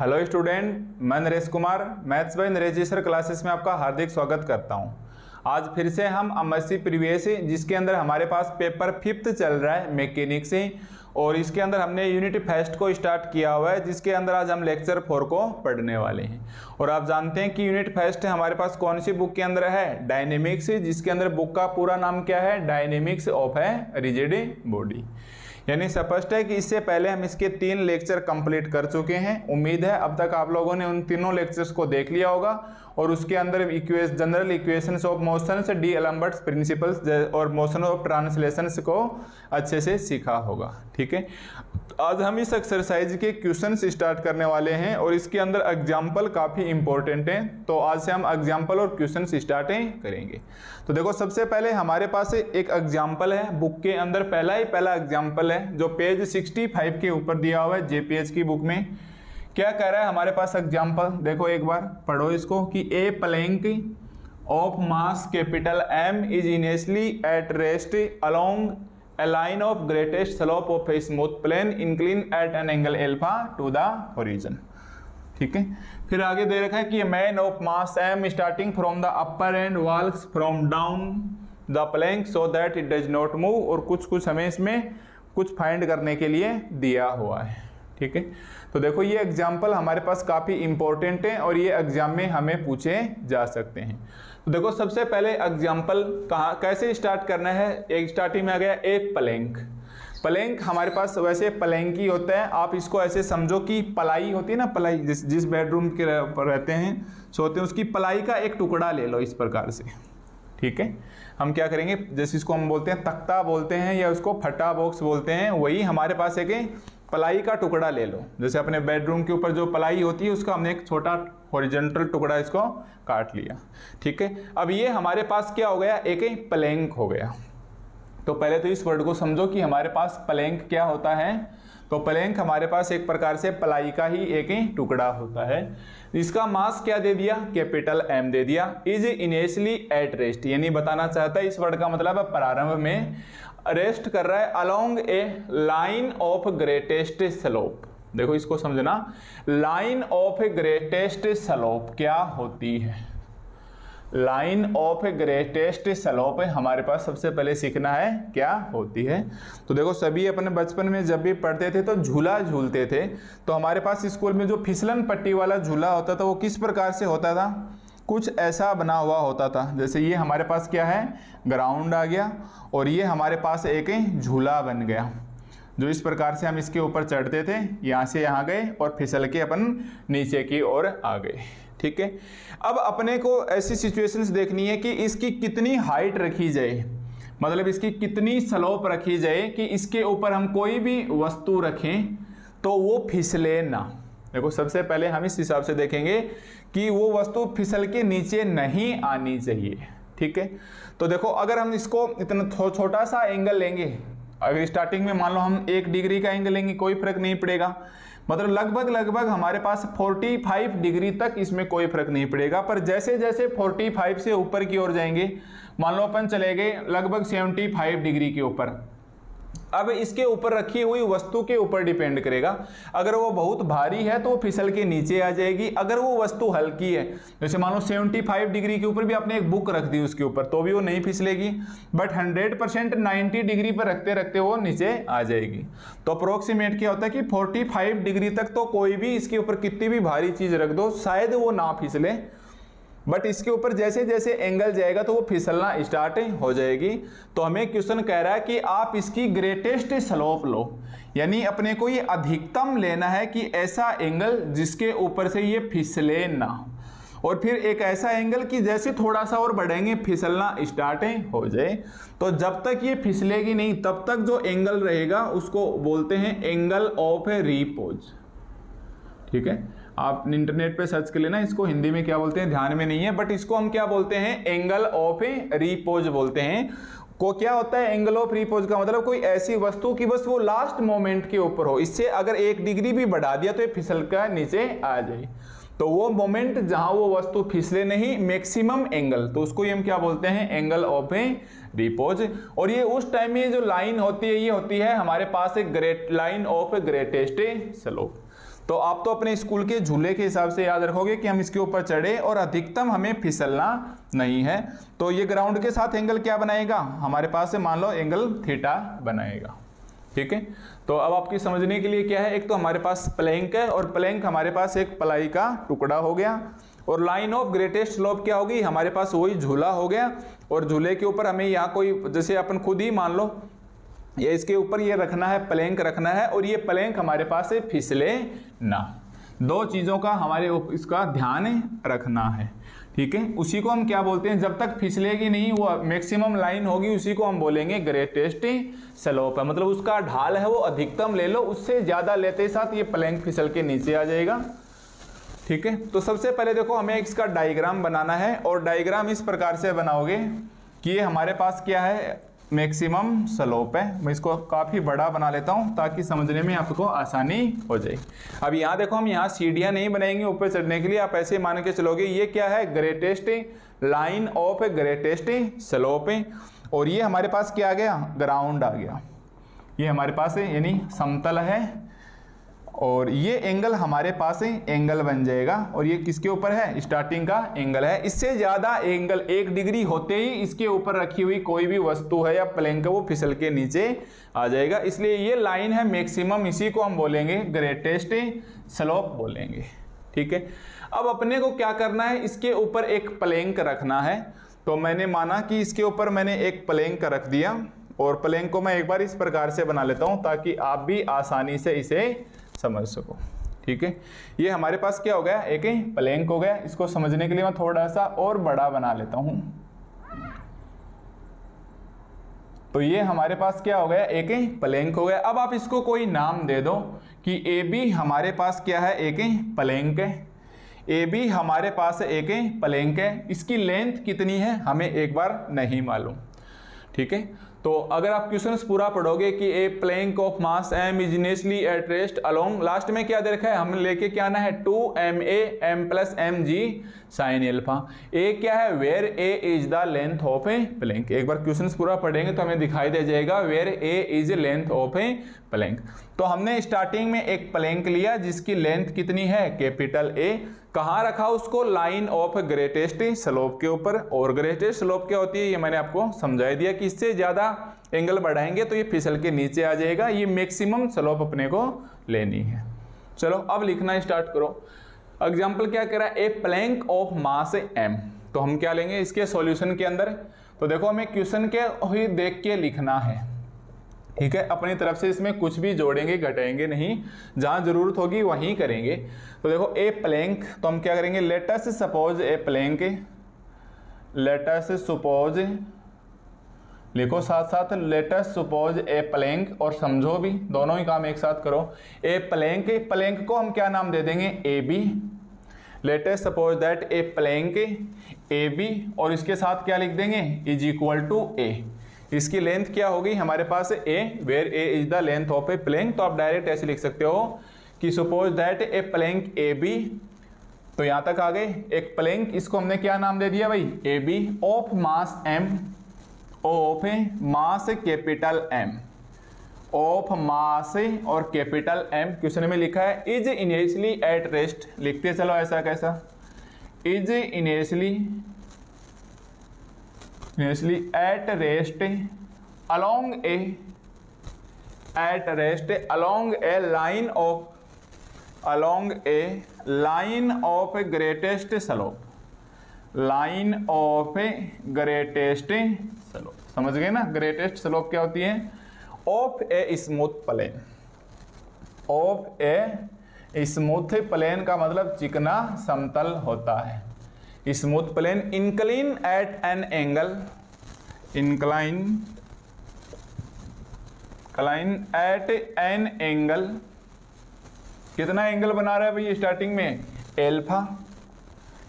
Hello student मैं Naresh Kumar maths by Nareshshwar classes में आपका हार्दिक स्वागत करता हूं आज फिर से हम सी प्रीवियस जिसके अंदर हमारे पास पेपर फिफ्थ चल रहा है मैकेनिक्स और इसके अंदर हमने यूनिट फेस्ट को स्टार्ट किया हुआ है जिसके अंदर आज हम लेक्चर फोर को पढ़ने वाले हैं और आप जानते हैं कि यूनिट फेस्ट हमारे पास कौन सी बुक के अंदर है डायनेमिक्स जिसके अंदर बुक का पूरा नाम क्या है dynamics of a rigid body यानी स्पष्ट है कि इससे पहले हम इसके तीन लेक्चर कंप्लीट कर चुके हैं उम्मीद है अब तक आप लोगों ने उन तीनों लेक्चर्स को देख लिया होगा और उसके अंदर इक्वेश general equation of motion d'Alembert principles और मोशन ऑफ ट्रांसलेशन को अच्छे से सीखा होगा ठीक है आज हम इस एक्सरसाइज के क्वेश्चन स्टार्ट करने वाले हैं और इसके अंदर एग्जाम्पल काफ़ी इंपॉर्टेंट हैं तो आज से हम एग्जाम्पल और क्वेश्चन स्टार्ट करेंगे तो देखो सबसे पहले हमारे पास एक एग्जाम्पल है बुक के अंदर पहला ही पहला एग्जाम्पल है जो पेज 65 के ऊपर दिया हुआ है जेपीएच की बुक में क्या कह रहा है हमारे पास एग्जाम्पल देखो एक बार पढ़ो इसको कि a plank of mass capital M is initially at rest along a line of greatest slope of a smooth plane incline at an angle alpha to the origin ठीक है फिर आगे दे रखा है कि man of mass M starting from the upper end walks from down the plank so that it does not move और कुछ कुछ हमें इसमें कुछ फाइंड करने के लिए दिया हुआ है ठीक है तो देखो ये एग्जाम्पल हमारे पास काफ़ी इंपॉर्टेंट हैं और ये एग्जाम में हमें पूछे जा सकते हैं तो देखो सबसे पहले एग्जाम्पल कहाँ कैसे स्टार्ट करना है एक स्टार्टिंग में आ गया ए पलेंक पलेंक हमारे पास वैसे पलेंक ही होता है आप इसको ऐसे समझो कि पलाई होती है ना पलाई जिस जिस बेडरूम के रहते हैं सोते हैं उसकी पलाई का एक टुकड़ा ले लो इस प्रकार से ठीक है हम क्या करेंगे जैसे इसको हम बोलते हैं तख्ता बोलते हैं या उसको फटा बॉक्स बोलते हैं वही हमारे पास एक पलाई का टुकड़ा ले लो जैसे अपने बेडरूम के ऊपर जो पलाई होती है उसका हमने एक छोटा हॉरिजेंटल टुकड़ा इसको काट लिया ठीक है अब ये हमारे पास क्या हो गया एक ही प्लैंक हो गया तो पहले तो इस वर्ड को समझो कि हमारे पास प्लैंक क्या होता है तो प्लैंक हमारे पास एक प्रकार से पलाई का ही एक ही टुकड़ा होता है इसका मास क्या दे दिया कैपिटल एम दे दिया इज इनेशली एट रेस्ट यानी बताना चाहता है इस वर्ड का मतलब प्रारंभ में रेस्ट कर रहा है along a line of greatest slope देखो इसको समझना line of a greatest slope क्या होती है line of a greatest slope हमारे पास सबसे पहले सीखना है क्या होती है तो देखो सभी अपने बचपन में जब भी पढ़ते थे तो झूला झूलते थे तो हमारे पास स्कूल में जो फिसलन पट्टी वाला झूला होता था वो किस प्रकार से होता था कुछ ऐसा बना हुआ होता था जैसे ये हमारे पास क्या है ग्राउंड आ गया और ये हमारे पास एक झूला बन गया जो इस प्रकार से हम इसके ऊपर चढ़ते थे यहाँ से यहाँ गए और फिसल के अपन नीचे की ओर आ गए ठीक है अब अपने को ऐसी सिचुएशंस देखनी है कि इसकी कितनी हाइट रखी जाए मतलब इसकी कितनी स्लोप रखी जाए कि इसके ऊपर हम कोई भी वस्तु रखें तो वो फिसले ना देखो सबसे पहले हम इस हिसाब से देखेंगे कि वो वस्तु फिसल के नीचे नहीं आनी चाहिए ठीक है तो देखो अगर हम इसको इतना छोटा सा एंगल लेंगे अगर स्टार्टिंग में मान लो हम एक डिग्री का एंगल लेंगे कोई फर्क नहीं पड़ेगा मतलब लगभग लगभग हमारे पास 45 डिग्री तक इसमें कोई फर्क नहीं पड़ेगा पर जैसे जैसे 45 से ऊपर की ओर जाएंगे मान लो अपन चले गए लगभग 75 डिग्री के ऊपर अब इसके ऊपर रखी हुई वस्तु के ऊपर डिपेंड करेगा अगर वो बहुत भारी है तो वो फिसल के नीचे आ जाएगी अगर वो वस्तु हल्की है जैसे मानो 75 डिग्री के ऊपर भी आपने एक बुक रख दी उसके ऊपर तो भी वो नहीं फिसलेगी बट 100 परसेंट नाइन्टी डिग्री पर रखते रखते वो नीचे आ जाएगी तो अप्रोक्सीमेट क्या होता है कि फोर्टी डिग्री तक तो कोई भी इसके ऊपर कितनी भी भारी चीज़ रख दो शायद वो ना फिसले बट इसके ऊपर जैसे जैसे एंगल जाएगा तो वो फिसलना स्टार्ट हो जाएगी तो हमें क्वेश्चन कह रहा है कि आप इसकी ग्रेटेस्ट स्लोप लो यानी अपने को ये अधिकतम लेना है कि ऐसा एंगल जिसके ऊपर से ये फिसले ना और फिर एक ऐसा एंगल कि जैसे थोड़ा सा और बढ़ेंगे फिसलना स्टार्ट हो जाए तो जब तक ये फिसलेगी नहीं तब तक जो एंगल रहेगा उसको बोलते हैं एंगल ऑफ ए रिपोज ठीक है आप इंटरनेट पे सर्च कर लेना इसको हिंदी में क्या बोलते हैं ध्यान में नहीं है बट इसको हम क्या बोलते हैं एंगल ऑफ रिपोज बोलते हैं को क्या होता है एंगल ऑफ रिपोज का मतलब कोई ऐसी वस्तु की बस वो लास्ट मोमेंट के ऊपर हो इससे अगर एक डिग्री भी बढ़ा दिया तो ये फिसल कर नीचे आ जाए तो वो मोमेंट जहां वो वस्तु फिसले नहीं मैक्सिमम एंगल तो उसको ही हम क्या बोलते हैं एंगल ऑफ ए रिपोज और ये उस टाइम में जो लाइन होती है ये होती है हमारे पास एक great line of greatest slope तो आप तो अपने स्कूल के झूले के हिसाब से याद रखोगे कि हम इसके ऊपर चढ़े और अधिकतम हमें फिसलना नहीं है तो ये ग्राउंड के साथ एंगल क्या बनाएगा हमारे पास से मान लो एंगल थीटा बनाएगा ठीक है तो अब आपकी समझने के लिए क्या है एक तो हमारे पास प्लैंक है और प्लैंक हमारे पास एक पलाई का टुकड़ा हो गया और लाइन ऑफ ग्रेटेस्ट लोब क्या होगी हमारे पास वही झूला हो गया और झूले के ऊपर हमें यहाँ कोई जैसे अपन खुद ही मान लो ये इसके ऊपर ये रखना है प्लैंक रखना है और ये प्लैंक हमारे पास से फिसले ना दो चीज़ों का हमारे इसका ध्यान रखना है ठीक है उसी को हम क्या बोलते हैं जब तक फिसलेगी नहीं वो मैक्सिमम लाइन होगी उसी को हम बोलेंगे ग्रेटेस्ट स्लोप है मतलब उसका ढाल है वो अधिकतम ले लो उससे ज़्यादा लेते साथ ये प्लैंक फिसल के नीचे आ जाएगा ठीक है तो सबसे पहले देखो हमें इसका डायग्राम बनाना है और डायग्राम इस प्रकार से बनाओगे कि ये हमारे पास क्या है मैक्सिमम स्लोप है मैं इसको काफ़ी बड़ा बना लेता हूँ ताकि समझने में आपको आसानी हो जाए अब यहाँ देखो हम यहाँ सीढ़ियाँ नहीं बनाएंगे ऊपर चढ़ने के लिए आप ऐसे मान के चलोगे ये क्या है greatest line of greatest slope और ये हमारे पास क्या आ गया ग्राउंड आ गया ये हमारे पास है यानी समतल है और ये एंगल हमारे पास है एंगल बन जाएगा और ये किसके ऊपर है स्टार्टिंग का एंगल है इससे ज़्यादा एंगल एक डिग्री होते ही इसके ऊपर रखी हुई कोई भी वस्तु है या प्लेंग का वो फिसल के नीचे आ जाएगा इसलिए ये लाइन है मैक्सिमम इसी को हम बोलेंगे ग्रेटेस्ट स्लोप बोलेंगे ठीक है अब अपने को क्या करना है इसके ऊपर एक प्लैंक रखना है तो मैंने माना कि इसके ऊपर मैंने एक प्लैंक रख दिया और प्लैंक को मैं एक बार इस प्रकार से बना लेता हूँ ताकि आप भी आसानी से इसे समझ सको ठीक है ये हमारे पास क्या हो गया एक ही प्लैंक हो गया इसको समझने के लिए मैं थोड़ा सा और बड़ा बना लेता हूँ तो ये हमारे पास क्या हो गया एक ही प्लैंक हो गया अब आप इसको कोई नाम दे दो कि ए बी हमारे पास क्या है एक ही प्लैंक है ए बी हमारे पास एक ही प्लैंक है इसकी लेंथ कितनी है हमें एक बार नहीं मालूम ठीक है तो अगर आप क्वेश्चन पूरा पढ़ोगे कि a plank of mass M is initially at along last में क्या दे रखा है हम लेके क्या आना है two M A M plus M G sine alpha A क्या है where A is the length of a plank एक बार क्वेश्चन पूरा पढ़ेंगे तो हमें दिखाई दे जाएगा where A is length of a plank तो हमने स्टार्टिंग में एक प्लैंक लिया जिसकी लेंथ कितनी है कैपिटल ए कहाँ रखा उसको लाइन ऑफ ग्रेटेस्ट स्लोप के ऊपर और ग्रेटेस्ट स्लोप क्या होती है ये मैंने आपको समझा दिया कि इससे ज़्यादा एंगल बढ़ाएंगे तो ये फिसल के नीचे आ जाएगा ये मैक्सिमम स्लोप अपने को लेनी है चलो अब लिखना स्टार्ट करो एग्जाम्पल क्या करा a plank of mass M तो हम क्या लेंगे इसके सोल्यूशन के अंदर तो देखो हमें क्वेश्चन के ही देख के लिखना है ठीक है अपनी तरफ से इसमें कुछ भी जोड़ेंगे घटाएंगे नहीं जहां जरूरत होगी वहीं करेंगे तो देखो ए प्लैंक तो हम क्या करेंगे let's suppose a plank let's suppose लिखो साथ साथ लेटस सपोज ए प्लैंक और समझो भी दोनों ही काम एक साथ करो ए प्लैंक प्लैंक को हम क्या नाम दे देंगे A B let's suppose that a plank A B और इसके साथ क्या लिख देंगे इज इक्वल टू ए इसकी लेंथ क्या होगी हमारे पास A where A is the length of a plank तो आप डायरेक्ट ऐसे लिख सकते हो कि suppose that a plank A B तो यहां तक आ गए एक प्लैंक इसको हमने क्या नाम दे दिया भाई A B of mass M of mass capital M of mass और कैपिटल एम क्वेश्चन में लिखा है इज इनिशियली एट रेस्ट लिखते चलो ऐसा कैसा is initially fully at rest along a at rest along a line of along a line of greatest slope line of a greatest slope समझ गए ना ग्रेटेस्ट स्लोप क्या होती है of a smooth plane of a smooth plane का मतलब चिकना समतल होता है smooth plane incline at an angle incline cline at an angle कितना एंगल बना रहा है भैया स्टार्टिंग में एल्फा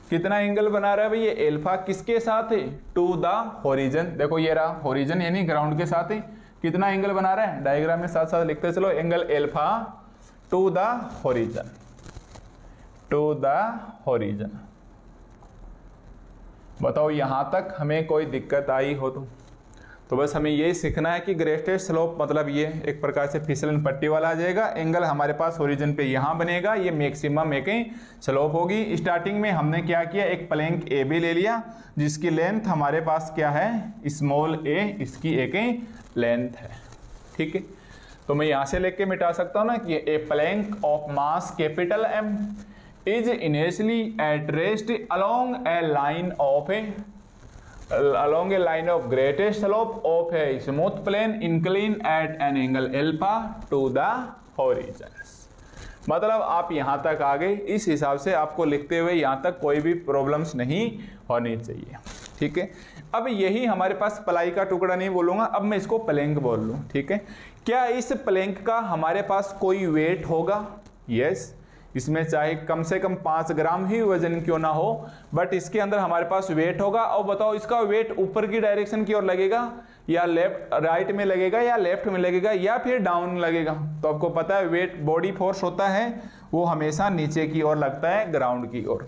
कितना एंगल बना रहा है भैया एल्फा किसके साथ है टू द होरिजन देखो ये रहा होरिजन यानी ग्राउंड के साथ है कितना एंगल बना रहा है डायग्राम में साथ साथ लिखते चलो angle alpha to the horizon to the horizon बताओ यहाँ तक हमें कोई दिक्कत आई हो तो तो बस हमें यही सीखना है कि ग्रेटेस्ट स्लोप मतलब ये एक प्रकार से फिसलन पट्टी वाला आ जाएगा एंगल हमारे पास ओरिजिन पे यहाँ बनेगा ये मैक्सिमम एक ही स्लोप होगी स्टार्टिंग में हमने क्या किया एक प्लैंक ए बी ले लिया जिसकी लेंथ हमारे पास क्या है स्मॉल ए इसकी एक ही लेंथ है ठीक है तो मैं यहाँ से लेके मिटा सकता हूँ ना कि a plank of mass capital M is initially addressed along a line of a along a line of greatest slope of a smooth plane incline at an angle alpha to the horizon मतलब आप यहां तक आ गए इस हिसाब से आपको लिखते हुए यहां तक कोई भी प्रॉब्लम्स नहीं होनी चाहिए ठीक है अब यही हमारे पास पलाई का टुकड़ा नहीं बोलूंगा अब मैं इसको प्लैंक बोल लूँ ठीक है क्या इस प्लैंक का हमारे पास कोई वेट होगा यस yes. इसमें चाहे कम से कम पांच ग्राम ही वजन क्यों ना हो बट इसके अंदर हमारे पास वेट होगा और बताओ इसका वेट ऊपर की डायरेक्शन की ओर लगेगा या लेफ्ट राइट में लगेगा या लेफ्ट में लगेगा या फिर डाउन लगेगा तो आपको पता है वेट बॉडी फोर्स होता है वो हमेशा नीचे की ओर लगता है ग्राउंड की ओर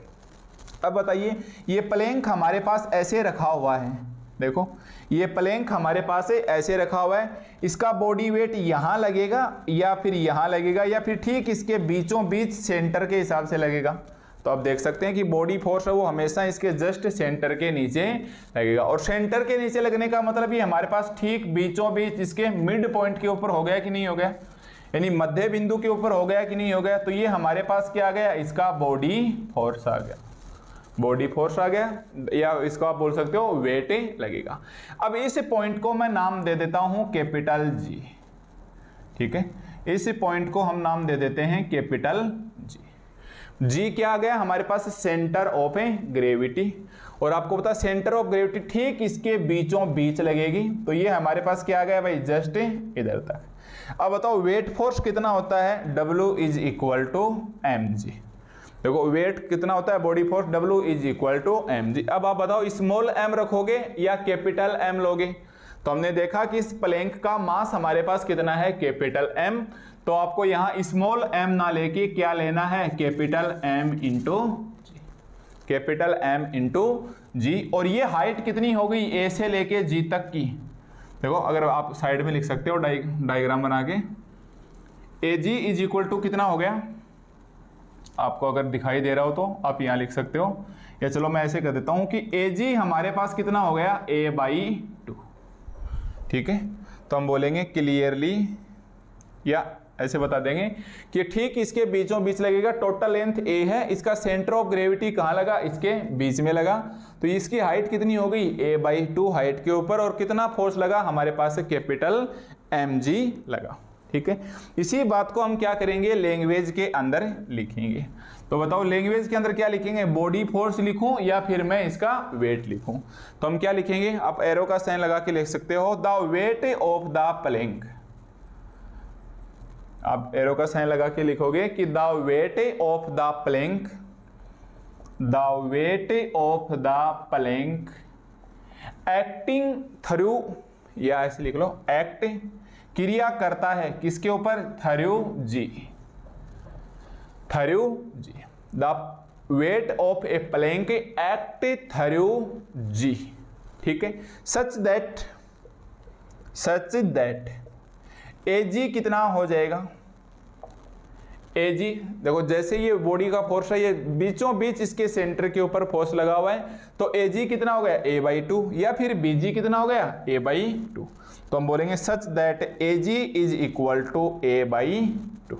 अब बताइए ये प्लैंक हमारे पास ऐसे रखा हुआ है देखो ये प्लैंक हमारे पास है ऐसे रखा हुआ है इसका बॉडी वेट यहाँ लगेगा या फिर यहाँ लगेगा या फिर ठीक इसके बीचों बीच सेंटर के हिसाब से लगेगा तो आप देख सकते हैं कि बॉडी फोर्स है वो हमेशा इसके जस्ट सेंटर के नीचे लगेगा और सेंटर के नीचे लगने का मतलब ये हमारे पास ठीक बीचों बीच इसके मिड पॉइंट के ऊपर हो गया कि नहीं हो गया यानी मध्य बिंदु के ऊपर हो गया कि नहीं हो गया तो ये हमारे पास क्या आ गया इसका बॉडी फोर्स आ गया बॉडी फोर्स आ गया या इसको आप बोल सकते हो वेट लगेगा अब इस पॉइंट को मैं नाम दे देता हूं कैपिटल जी ठीक है इस पॉइंट को हम नाम दे देते हैं कैपिटल जी जी क्या आ गया हमारे पास सेंटर ऑफ ए ग्रेविटी और आपको पता सेंटर ऑफ ग्रेविटी ठीक इसके बीचों बीच लगेगी तो ये हमारे पास क्या आ गया भाई जस्ट इधर तक अब बताओ वेट फोर्स कितना होता है W is equal to M G देखो वेट कितना होता है body force W is equal to M G अब आप बताओ स्मॉल एम रखोगे या कैपिटल एम लोगे तो हमने देखा कि इस प्लैंक का मास हमारे पास कितना है कैपिटल एम तो आपको यहाँ स्मॉल एम ना लेके क्या लेना है capital M into capital M into G और ये हाइट कितनी हो गई ए से लेके जी तक की देखो अगर आप साइड में लिख सकते हो डाइग्राम बना के A G is equal to कितना हो गया आपको अगर दिखाई दे रहा हो तो आप यहाँ लिख सकते हो या चलो मैं ऐसे कर देता हूँ कि ए जी हमारे पास कितना हो गया ए बाई टू ठीक है तो हम बोलेंगे क्लियरली या ऐसे बता देंगे कि ठीक इसके बीचों बीच लगेगा टोटल लेंथ ए है इसका सेंटर ऑफ ग्रेविटी कहाँ लगा इसके बीच में लगा तो इसकी हाइट कितनी हो गई ए बाई टू हाइट के ऊपर और कितना फोर्स लगा हमारे पास कैपिटल एम जी लगा ठीक है इसी बात को हम क्या करेंगे लैंग्वेज के अंदर लिखेंगे तो बताओ लैंग्वेज के अंदर क्या लिखेंगे बॉडी फोर्स लिखूं या फिर मैं इसका वेट लिखूं तो हम क्या लिखेंगे आप एरो का साइन लगा के लिख सकते हो the weight of the plank आप एरो का साइन लगा के लिखोगे कि the weight of the plank the weight of the plank acting through या ऐसे लिख लो एक्ट क्रिया करता है किसके ऊपर through G through G the weight of a plank act through G ठीक है such that such that A G कितना हो जाएगा ए जी देखो जैसे ये बॉडी का फोर्स है ये बीचों बीच इसके सेंटर के ऊपर फोर्स लगा हुआ है तो ए जी कितना हो गया ए बाई टू या फिर बी जी कितना हो गया ए बाई टू तो हम बोलेंगे such that A G is equal to A by two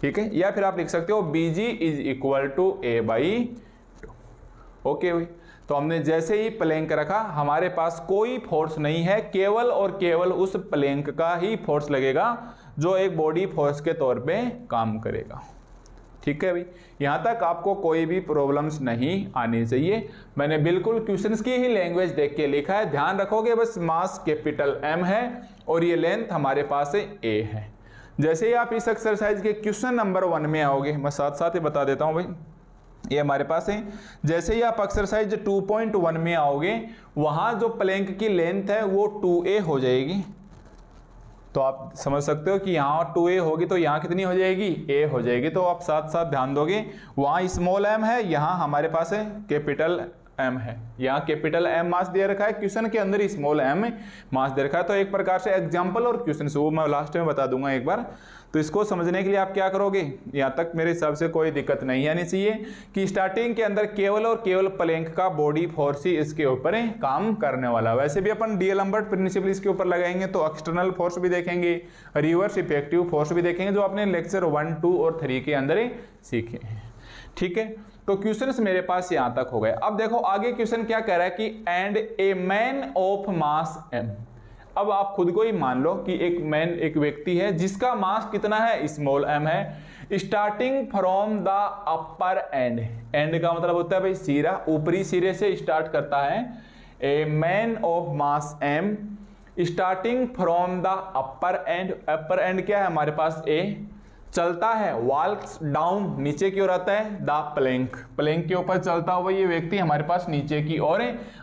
ठीक है या फिर आप लिख सकते हो B G is equal to A by two okay भाई तो हमने जैसे ही प्लैंक रखा हमारे पास कोई फोर्स नहीं है केवल और केवल उस प्लैंक का ही फोर्स लगेगा जो एक बॉडी फोर्स के तौर पे काम करेगा ठीक है भाई यहाँ तक आपको कोई भी प्रॉब्लम्स नहीं आनी चाहिए मैंने बिल्कुल क्वेश्चन की ही लैंग्वेज देख के लिखा है ध्यान रखोगे बस मास कैपिटल एम है और ये लेंथ हमारे पास ए है जैसे ही आप इस एक्सरसाइज के क्वेश्चन नंबर वन में आओगे मैं साथ साथ ही बता देता हूँ भाई ये हमारे पास है जैसे ही आप एक्सरसाइज 2.1 में आओगे वहाँ जो प्लैंक की लेंथ है वो 2a हो जाएगी तो आप समझ सकते हो कि यहाँ टू ए होगी तो यहाँ कितनी हो जाएगी ए हो जाएगी तो आप साथ साथ ध्यान दोगे वहाँ स्मॉल एम है यहाँ हमारे पास है कैपिटल एम है यहाँ कैपिटल एम मास दे रखा है क्वेश्चन के अंदर स्मॉल एम मास दे रखा है तो एक प्रकार से एग्जाम्पल और क्वेश्चन वो मैं लास्ट में बता दूंगा एक बार तो इसको समझने के लिए आप क्या करोगे यहाँ तक मेरे हिसाब से कोई दिक्कत नहीं आनी चाहिए कि स्टार्टिंग के अंदर केवल और केवल प्लैंक का बॉडी फोर्स ही इसके ऊपर काम करने वाला वैसे भी अपन डी प्रिंसिपल इसके ऊपर लगाएंगे तो एक्सटर्नल फोर्स भी देखेंगे रिवर्स इफेक्टिव फोर्स भी देखेंगे जो आपने लेक्चर वन टू और थ्री के अंदर सीखे हैं ठीक है तो क्वेश्चन मेरे पास यहाँ तक हो गए अब देखो आगे क्वेश्चन क्या कह रहा है कि and a man of mass M अब आप खुद को ही मान लो कि एक मैन एक व्यक्ति है जिसका मास कितना है स्मॉल एम है starting from the upper end end का मतलब होता है भाई सिरा ऊपरी सिरे से स्टार्ट करता है a man of mass M starting from the upper end upper end क्या है हमारे पास ए चलता है वाल्स डाउन नीचे की ओर आता है द प्लैंक प्लैंक के ऊपर चलता हुआ ये व्यक्ति हमारे पास नीचे की ओर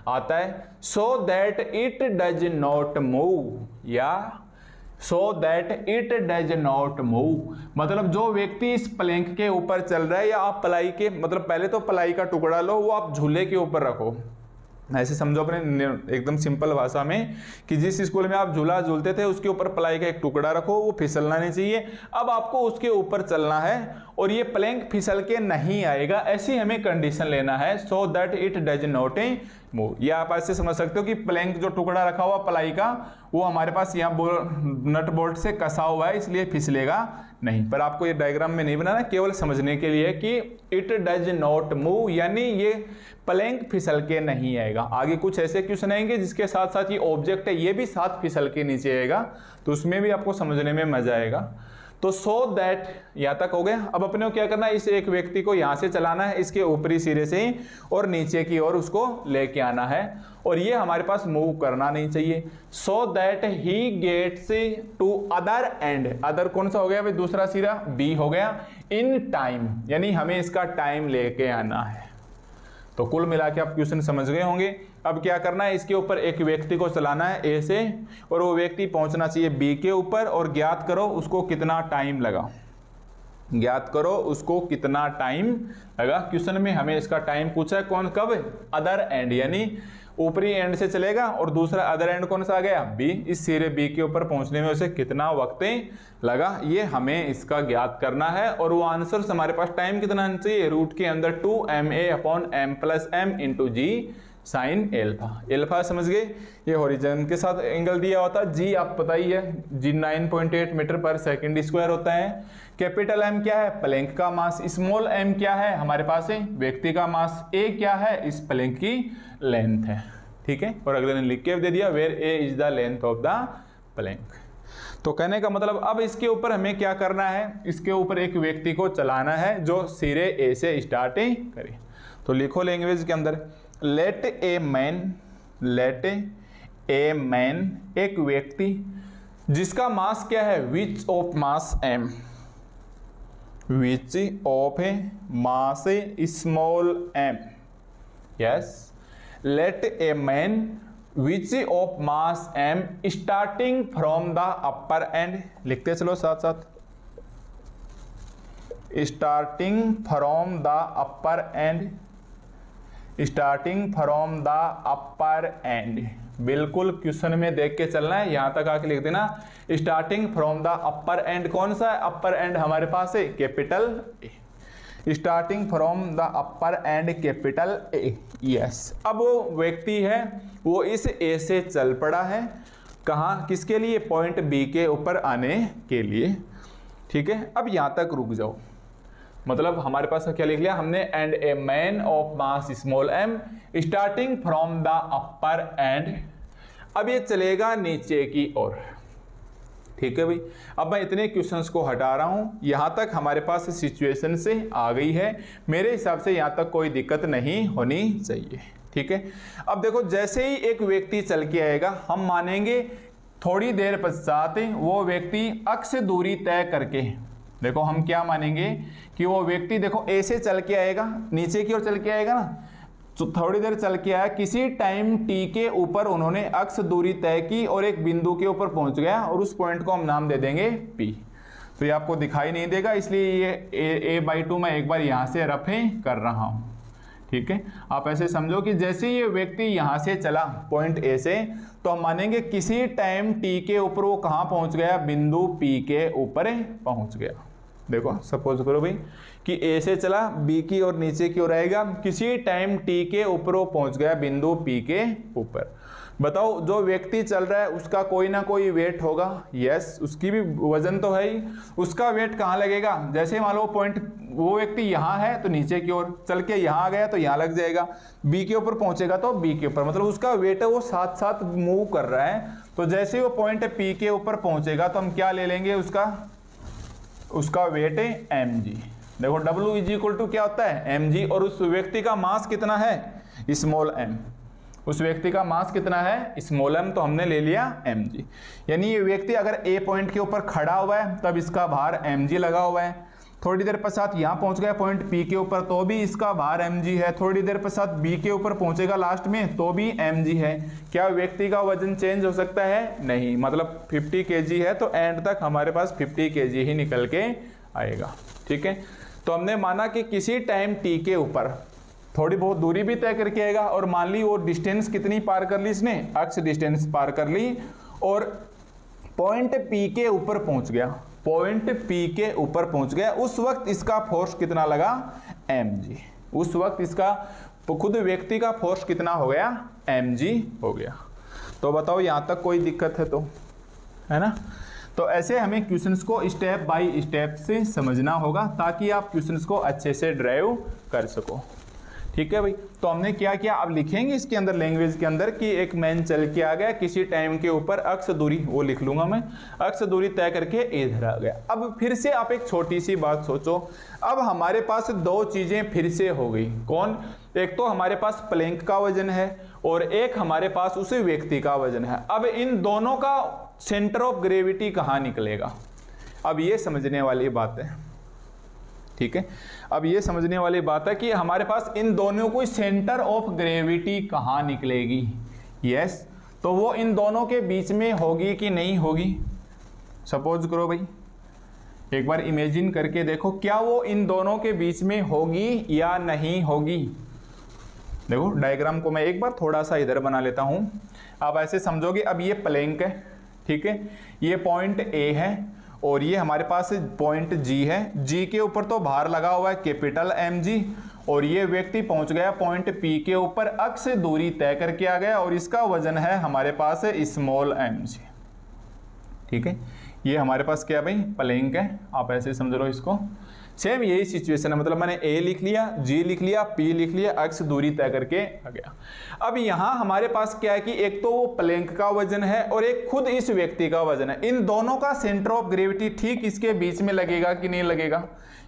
आता है so that it does not move या so that it does not move मतलब जो व्यक्ति इस प्लैंक के ऊपर चल रहा है या आप पलाई के मतलब पहले तो पलाई का टुकड़ा लो वो आप झूले के ऊपर रखो ऐसे समझो अपने एकदम सिंपल भाषा में कि जिस स्कूल में आप झूला झूलते थे उसके ऊपर प्लाई का एक टुकड़ा रखो वो फिसलना नहीं चाहिए अब आपको उसके ऊपर चलना है और ये प्लैंक फिसल के नहीं आएगा ऐसी हमें कंडीशन लेना है so that it does not move या आप ऐसे समझ सकते हो कि प्लैंक जो टुकड़ा रखा हुआ प्लाई का वो हमारे पास यहाँ नट बोल्ट से कसा हुआ है इसलिए फिसलेगा नहीं पर आपको ये डायग्राम में नहीं बनाना केवल समझने के लिए कि इट डज नॉट मूव यानी ये प्लैंक फिसल के नहीं आएगा आगे कुछ ऐसे क्वेश्चन आएंगे जिसके साथ साथ ये ऑब्जेक्ट है ये भी साथ फिसल के नीचे आएगा तो उसमें भी आपको समझने में मजा आएगा तो सो so दैट यहाँ तक हो गया अब अपने को क्या करना है इस एक व्यक्ति को यहां से चलाना है इसके ऊपरी सिरे से ही और नीचे की ओर उसको लेके आना है और ये हमारे पास मूव करना नहीं चाहिए so that he gets to other end other कौन सा हो गया भाई दूसरा सिरा बी हो गया इन टाइम यानी हमें इसका टाइम लेके आना है तो कुल मिला के आप क्वेश्चन समझ गए होंगे अब क्या करना है इसके ऊपर एक व्यक्ति को चलाना है ए से और वो व्यक्ति पहुंचना चाहिए बी के ऊपर और ज्ञात करो उसको कितना टाइम लगा ज्ञात करो उसको कितना टाइम लगा क्वेश्चन में हमें इसका टाइम पूछा है कौन कब अदर एंड यानी ऊपरी एंड से चलेगा और दूसरा अदर एंड कौन सा आ गया बी इस सिरे बी के ऊपर पहुंचने में उसे कितना वक्त लगा ये हमें इसका ज्ञात करना है और वो आंसर हमारे पास टाइम कितना चाहिए रूट के अंदर two M A upon M plus M into G sine alpha alpha समझ गए ये होरिजन के साथ एंगल दिया होता है जी आप पता ही है G 9.8 metre per second square होता है कैपिटल एम क्या है पलेंक का मास स्मॉल एम क्या है हमारे पास है व्यक्ति का मास ए क्या है इस पलेंक की लेंथ है ठीक है और अगले ने लिख के दे दिया where A is the length of the plank तो कहने का मतलब अब इसके ऊपर हमें क्या करना है इसके ऊपर एक व्यक्ति को चलाना है जो सिरे ए से स्टार्ट करे तो लिखो लैंग्वेज के अंदर let a man let a man एक व्यक्ति जिसका मास क्या है which of mass M which of a mass small M yes let a man which of mass M starting from the upper end लिखते चलो साथ साथ starting from the upper end starting from the upper end बिल्कुल question में देख के चलना है यहां तक आके लिख देना starting from the upper end कौन सा है अपर एंड हमारे पास है capital A starting from the upper end capital A yes अब वो व्यक्ति है वो इस ए से चल पड़ा है कहाँ किसके लिए पॉइंट बी के ऊपर आने के लिए ठीक है अब यहाँ तक रुक जाओ मतलब हमारे पास क्या लिख लिया हमने and a man of mass small M starting from the upper end अब ये चलेगा नीचे की ओर ठीक है भाई अब मैं इतने क्वेश्चंस को हटा रहा हूँ यहाँ तक हमारे पास सिचुएशन से आ गई है मेरे हिसाब से यहाँ तक कोई दिक्कत नहीं होनी चाहिए ठीक है अब देखो जैसे ही एक व्यक्ति चल के आएगा हम मानेंगे थोड़ी देर पश्चात वो व्यक्ति अक्ष दूरी तय करके देखो हम क्या मानेंगे कि वो व्यक्ति देखो ऐसे चल के आएगा नीचे की ओर चल के आएगा ना तो थोड़ी देर चल के आया किसी टाइम टी के ऊपर उन्होंने अक्ष दूरी तय की और एक बिंदु के ऊपर पहुंच गया और उस पॉइंट को हम नाम दे देंगे पी तो ये आपको दिखाई नहीं देगा इसलिए ये ए, ए बाई टू मैं एक बार यहाँ से रफे कर रहा हूँ ठीक है आप ऐसे समझो कि जैसे ये व्यक्ति यहाँ से चला पॉइंट ए से तो हम मानेंगे किसी टाइम टी के ऊपर वो कहाँ पहुँच गया बिंदु पी के ऊपर पहुँच गया देखो सपोज करो भाई कि ए से चला बी की और नीचे की ओर आएगा किसी टाइम टी के ऊपर वो पहुंच गया बिंदु पी के ऊपर बताओ जो व्यक्ति चल रहा है उसका कोई ना कोई वेट होगा यस उसकी भी वजन तो है ही उसका वेट कहाँ लगेगा जैसे मान लो पॉइंट वो व्यक्ति यहाँ है तो नीचे की ओर चल के यहाँ आ गया तो यहाँ लग जाएगा बी के ऊपर पहुंचेगा तो बी के ऊपर मतलब उसका वेट है वो साथ साथ मूव कर रहा है तो जैसे वो पॉइंट पी के ऊपर पहुंचेगा तो हम क्या ले लेंगे उसका उसका वेट है एम जी देखो डब्ल्यू इज इक्वल टू क्या होता है एम जी और उस व्यक्ति का मास कितना है स्मॉल एम उस व्यक्ति का मास कितना है स्मॉल एम तो हमने ले लिया एम जी यानी ये व्यक्ति अगर ए पॉइंट के ऊपर खड़ा हुआ है तब इसका भार एम जी लगा हुआ है थोड़ी देर पश्चात यहाँ पहुंच गया पॉइंट पी के ऊपर तो भी इसका भार एम है थोड़ी देर पश्चात बी के ऊपर पहुंचेगा लास्ट में तो भी एम है क्या व्यक्ति का वजन चेंज हो सकता है नहीं मतलब फिफ्टी के है तो एंड तक हमारे पास फिफ्टी के ही निकल के आएगा ठीक है तो हमने माना कि किसी टाइम टी के ऊपर थोड़ी बहुत दूरी भी तय करके आएगा और मान ली वो डिस्टेंस कितनी पार कर ली इसने अक्ष डिस्टेंस पार कर ली और पॉइंट पी के ऊपर पहुंच गया पॉइंट पी के ऊपर पहुंच गया उस वक्त इसका फोर्स कितना लगा एम जी उस वक्त इसका खुद व्यक्ति का फोर्स कितना हो गया एम जी हो गया तो बताओ यहां तक कोई दिक्कत है तो है ना तो ऐसे हमें क्वेश्चंस को स्टेप बाय स्टेप से समझना होगा ताकि आप क्वेश्चंस को अच्छे से ड्राइव कर सको ठीक है भाई तो हमने क्या किया अब लिखेंगे इसके अंदर लैंग्वेज के अंदर कि एक मैन चल के आ गया किसी टाइम के ऊपर अक्स दूरी वो लिख लूंगा मैं अक्ष दूरी तय करके इधर आ गया अब फिर से आप एक छोटी सी बात सोचो अब हमारे पास दो चीज़ें फिर से हो गई कौन एक तो हमारे पास प्लैंक का वजन है और एक हमारे पास उसी व्यक्ति का वजन है अब इन दोनों का सेंटर ऑफ ग्रेविटी कहाँ निकलेगा अब ये समझने वाली बात है ठीक है अब ये समझने वाली बात है कि हमारे पास इन दोनों को सेंटर ऑफ ग्रेविटी कहाँ निकलेगी यस yes. तो वो इन दोनों के बीच में होगी कि नहीं होगी सपोज करो भाई एक बार इमेजिन करके देखो क्या वो इन दोनों के बीच में होगी या नहीं होगी देखो डायग्राम को मैं एक बार थोड़ा सा इधर बना लेता हूँ आप ऐसे समझोगे अब ये प्लैंक है ठीक है ये पॉइंट ए है और ये हमारे पास पॉइंट जी है जी के ऊपर तो भार लगा हुआ है कैपिटल एम जी और ये व्यक्ति पहुंच गया पॉइंट पी के ऊपर अक्ष दूरी तय करके आ गया और इसका वजन है हमारे पास स्मॉल एम जी ठीक है ये हमारे पास क्या भाई पलेंक है आप ऐसे समझ लो इसको सेम यही सिचुएशन है मतलब मैंने ए लिख लिया जी लिख लिया पी लिख लिया अक्स दूरी तय करके आ गया अब यहाँ हमारे पास क्या है कि एक तो वो प्लैंक का वजन है और एक खुद इस व्यक्ति का वजन है इन दोनों का सेंटर ऑफ ग्रेविटी ठीक इसके बीच में लगेगा कि नहीं लगेगा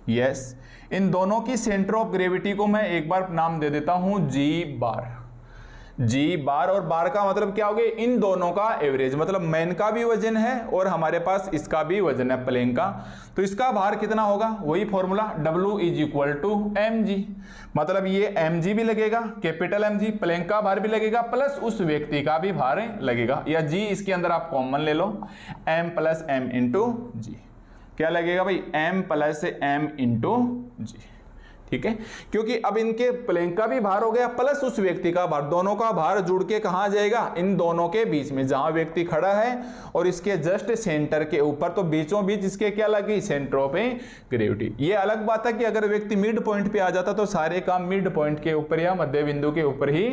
यस इन दोनों की सेंटर ऑफ ग्रेविटी को मैं एक बार नाम दे देता हूं जी बार जी बार और बार का मतलब क्या हो गया इन दोनों का एवरेज मतलब मैन का भी वजन है और हमारे पास इसका भी वजन है प्लेन का तो इसका भार कितना होगा वही formula W is equal to M मतलब ये एम भी लगेगा कैपिटल एम जी प्लेन का भार भी लगेगा प्लस उस व्यक्ति का भी भार लगेगा या जी इसके अंदर आप कॉमन ले लो M plus M into G क्या लगेगा भाई M plus M into G ठीक है क्योंकि अब इनके प्लैंक का भी भार हो गया प्लस उस व्यक्ति का भार दोनों का भार जुड़ के कहा जाएगा इन दोनों के बीच में जहां व्यक्ति खड़ा है और इसके जस्ट सेंटर के ऊपर तो बीचों बीच इसके क्या लगी सेंटर ऑफ ग्रेविटी ये अलग बात है कि अगर व्यक्ति मिड पॉइंट पे आ जाता तो सारे काम मिड पॉइंट के ऊपर या मध्य बिंदु के ऊपर ही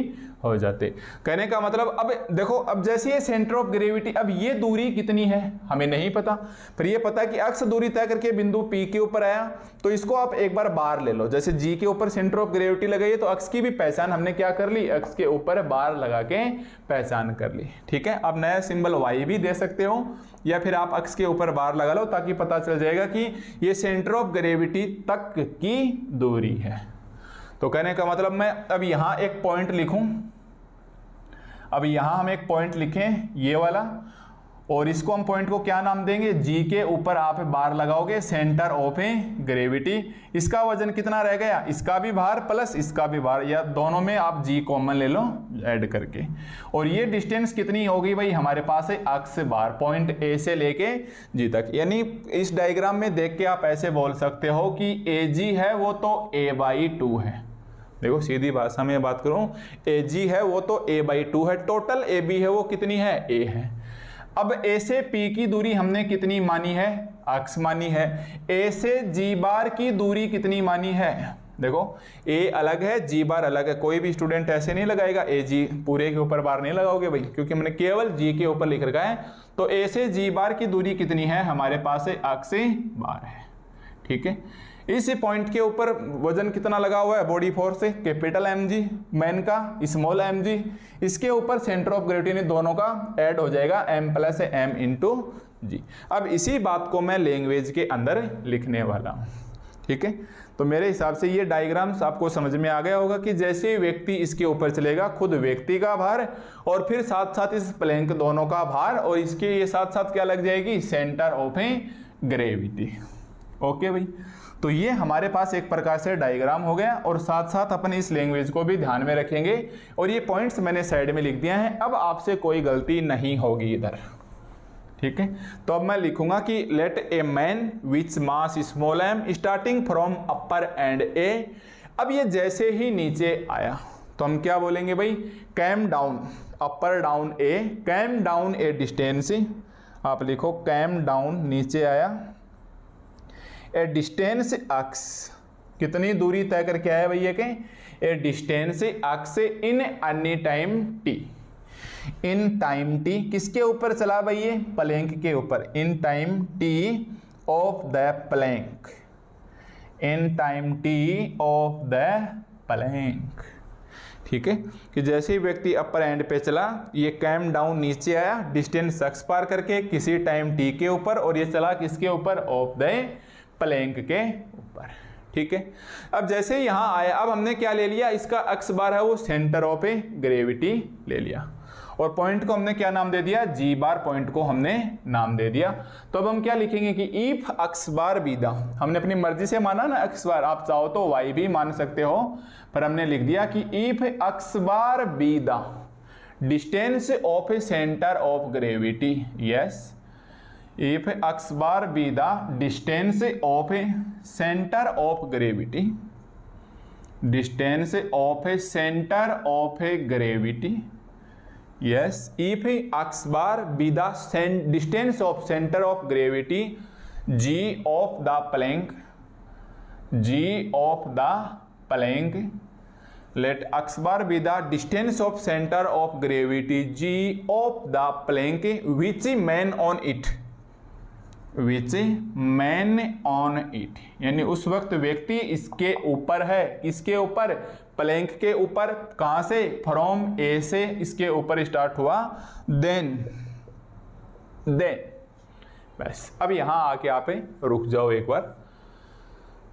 हो जाते कहने का मतलब अब देखो अब जैसे ये सेंटर ऑफ ग्रेविटी अब ये दूरी कितनी है हमें नहीं पता पर ये पता कि अक्स दूरी तय करके बिंदु पी के ऊपर आया तो इसको आप एक बार बार ले लो जैसे जी के ऊपर सेंटर ऑफ ग्रेविटी लगाइए तो अक्स की भी पहचान हमने क्या कर ली अक्स के ऊपर बार लगा के पहचान कर ली ठीक है अब नया सिंबल वाई भी दे सकते हो या फिर आप अक्स के ऊपर बार लगा लो ताकि पता चल जाएगा कि ये सेंटर ऑफ ग्रेविटी तक की दूरी है तो कहने का मतलब मैं अब यहां एक पॉइंट लिखूं अब यहाँ हम एक पॉइंट लिखें ये वाला और इसको हम पॉइंट को क्या नाम देंगे जी के ऊपर आप बार लगाओगे सेंटर ऑफ ए ग्रेविटी इसका वजन कितना रह गया इसका भी भार प्लस इसका भी भार या दोनों में आप जी कॉमन ले लो ऐड करके और ये डिस्टेंस कितनी होगी भाई हमारे पास है अक्स से बार पॉइंट ए से लेके जी तक यानी इस डायग्राम में देख के आप ऐसे बोल सकते हो कि ए जी है वो तो ए बाई टू है देखो सीधी भाषा में बात करूं ए जी है वो तो ए बाई टू है टोटल ए बी है वो कितनी है ए है अब ए से पी की दूरी हमने कितनी मानी है अक्स मानी है ए से जी बार की दूरी कितनी मानी है देखो ए अलग है जी बार अलग है कोई भी स्टूडेंट ऐसे नहीं लगाएगा ए जी पूरे के ऊपर बार नहीं लगाओगे भाई क्योंकि मैंने केवल जी के ऊपर लिख रखा है तो ए से जी बार की दूरी कितनी है हमारे पास है अक्स बार है ठीक है इसी पॉइंट के ऊपर वजन कितना लगा हुआ है बॉडी फोर्स से कैपिटल एम जी मैन का स्मॉल एम जी इसके ऊपर सेंटर ऑफ ग्रेविटी दोनों का ऐड हो जाएगा M plus M into G अब इसी बात को मैं लैंग्वेज के अंदर लिखने वाला हूँ ठीक है तो मेरे हिसाब से ये डायग्राम्स आपको समझ में आ गया होगा कि जैसे ही व्यक्ति इसके ऊपर चलेगा खुद व्यक्ति का भार और फिर साथ साथ इस प्लैंक दोनों का भार और इसके ये साथ साथ क्या लग जाएगी सेंटर ऑफ ग्रेविटी ओके भाई तो ये हमारे पास एक प्रकार से डायग्राम हो गया और साथ साथ अपन इस लैंग्वेज को भी ध्यान में रखेंगे और ये पॉइंट्स मैंने साइड में लिख दिया है अब आपसे कोई गलती नहीं होगी इधर ठीक है तो अब मैं लिखूंगा कि let a man which mass small M starting from upper end A अब ये जैसे ही नीचे आया तो हम क्या बोलेंगे भाई came down upper down A came down A distance आप लिखो कैम डाउन नीचे आया ए डिस्टेंस अक्स कितनी दूरी तय करके आया भैया के ए distance X in any time T in time T किसके ऊपर चला भैया प्लैंक के ऊपर in time T of the plank in time T of the plank ठीक है कि जैसे ही व्यक्ति अपर एंड पे चला ये कैम डाउन नीचे आया डिस्टेंस अक्स पार करके किसी टाइम टी के ऊपर और ये चला किसके ऊपर ऑफ द प्लैंक के ऊपर ठीक है अब जैसे यहाँ आया अब हमने क्या ले लिया इसका अक्स बार है वो सेंटर ऑफ ए ग्रेविटी ले लिया और पॉइंट को हमने क्या नाम दे दिया जी बार पॉइंट को हमने नाम दे दिया तो अब हम क्या लिखेंगे कि ईफ अक्स बार बीदा हमने अपनी मर्जी से माना ना अक्स बार आप चाहो तो वाई भी मान सकते हो पर हमने लिख दिया कि if X bar be the distance of a centre of gravity yes If x bar be the distance of a center of gravity, distance of a center of a gravity, yes, if x bar be the distance of center of gravity, g of the Planck, g of the Planck, let x bar be the distance of center of gravity, g of the Planck, which man on it. Which man on it यानी उस वक्त व्यक्ति इसके ऊपर है इसके ऊपर Planck के ऊपर कहाँ से फ्रॉम ए से इसके ऊपर स्टार्ट हुआ देन देन बस अब यहाँ आके आप रुक जाओ एक बार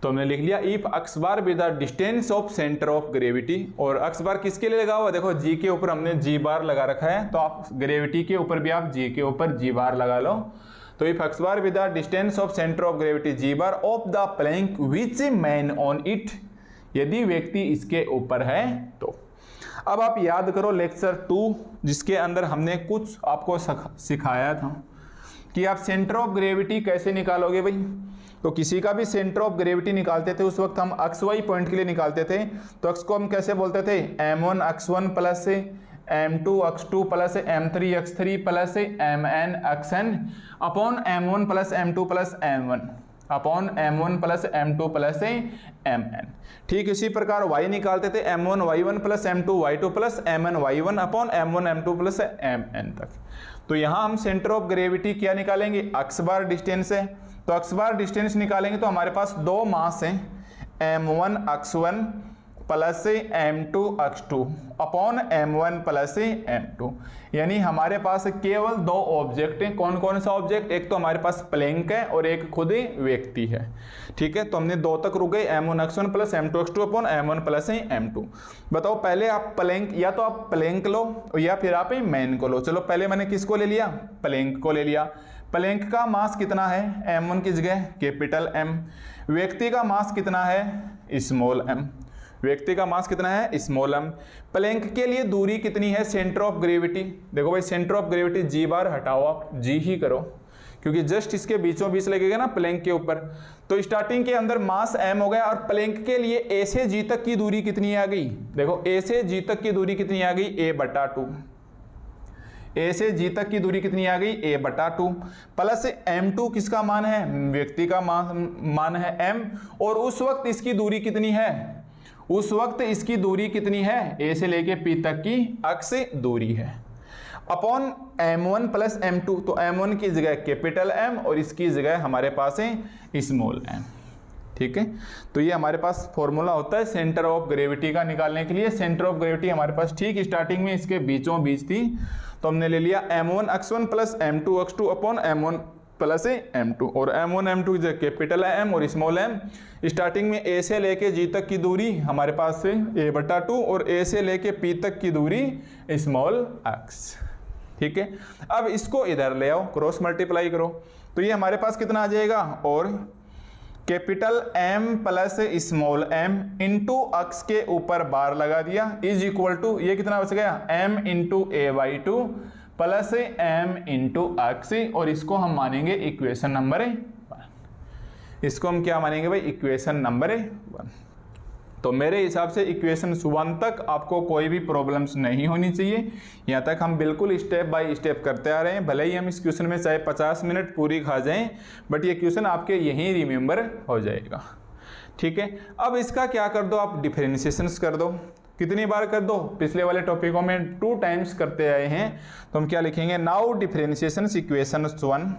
तो हमने लिख लिया if X bar with the distance of centre of gravity और अक्सबार किसके लिए लगा हुआ देखो जी के ऊपर हमने जी बार लगा रखा है तो आप ग्रेविटी के ऊपर भी आप जी के ऊपर जी बार लगा लो तो if X bar with distance of centre of gravity G bar of the plank which man on it यदि व्यक्ति इसके ऊपर है तो अब आप याद करो लेक्चर टू जिसके अंदर हमने कुछ आपको सिखाया था कि आप सेंटर ऑफ ग्रेविटी कैसे निकालोगे भाई तो किसी का भी सेंटर ऑफ ग्रेविटी निकालते थे उस वक्त हम एक्स वाई पॉइंट के लिए निकालते थे तो एक्स को हम कैसे बोलते थे M one X one plus से M two X two plus M three X three plus M N X N upon M one plus M two plus M one upon M one plus M two plus M N ठीक इसी प्रकार y निकालते थे M one Y one plus M two Y two plus M N Y one upon M one M two plus M N तक तो यहाँ हम centre of gravity क्या निकालेंगे अक्स बार डिस्टेंस है तो अक्स बार डिस्टेंस निकालेंगे तो हमारे पास दो मास हैं M one X one plus M two X two upon M one plus M two यानी हमारे पास केवल दो ऑब्जेक्ट हैं कौन कौन सा ऑब्जेक्ट एक तो हमारे पास प्लैंक है और एक खुद ही व्यक्ति है ठीक है तो हमने दो तक रुक गए M one X one plus M two X two upon M one plus M two बताओ पहले आप प्लैंक या तो आप प्लैंक लो या फिर आप मैन को लो चलो पहले मैंने किसको ले लिया प्लैंक को ले लिया प्लैंक का मास कितना है एम वन की जगह कैपिटल एम व्यक्ति का मास कितना है स्मॉल एम व्यक्ति का मास कितना है स्मोलम प्लैंक के लिए दूरी कितनी है सेंटर ऑफ ग्रेविटी देखो भाई centre of gravity G bar हटाओ आप जी ही करो क्योंकि जस्ट इसके बीचों बीच लगेगा ना प्लैंक के ऊपर तो स्टार्टिंग के अंदर मास एम हो गया और प्लैंक के लिए ए से जी तक की दूरी कितनी आ गई देखो ए से जी तक की दूरी कितनी आ गई ए बटा टू ए से जी तक की दूरी कितनी आ गई ए बटा टू प्लस एम टू किसका मान है व्यक्ति का मान है एम और उस वक्त इसकी दूरी कितनी है उस वक्त इसकी दूरी कितनी है ए से लेके पी तक की अक्स दूरी है upon M one plus M two तो एम वन की जगह कैपिटल एम और इसकी जगह हमारे पास है स्मॉल एम ठीक है तो ये हमारे पास फॉर्मूला होता है सेंटर ऑफ ग्रेविटी का निकालने के लिए सेंटर ऑफ ग्रेविटी हमारे पास ठीक स्टार्टिंग में इसके बीचों बीच थी तो हमने ले लिया M one X one plus M two X two upon M one plus M two और M one M two capital है एम और स्मॉल एम स्टार्टिंग में ए से लेके जी तक की दूरी हमारे पास से ए बटा टू और ए से लेके पी तक की दूरी स्मॉल एक्स ठीक है अब इसको इधर ले आओ क्रॉस मल्टीप्लाई करो तो ये हमारे पास कितना आ जाएगा और capital M plus small M into X के ऊपर बार लगा दिया इज इक्वल टू ये कितना बच गया M into A by two plus M into X और इसको हम मानेंगे इक्वेशन नंबर वन इसको हम क्या मानेंगे भाई इक्वेशन नंबर वन तो मेरे हिसाब से इक्वेशन वन तक आपको कोई भी प्रॉब्लम्स नहीं होनी चाहिए यहाँ तक हम बिल्कुल स्टेप बाय स्टेप करते आ रहे हैं भले ही हम इस क्वेश्चन में चाहे 50 मिनट पूरी खा जाएं बट ये क्वेश्चन आपके यहीं रिमेंबर हो जाएगा ठीक है अब इसका क्या कर दो आप डिफ्रेंसिएशन कर दो कितनी बार कर दो पिछले वाले टॉपिकों में टू टाइम्स करते आए हैं तो हम क्या लिखेंगे now differentiation equation one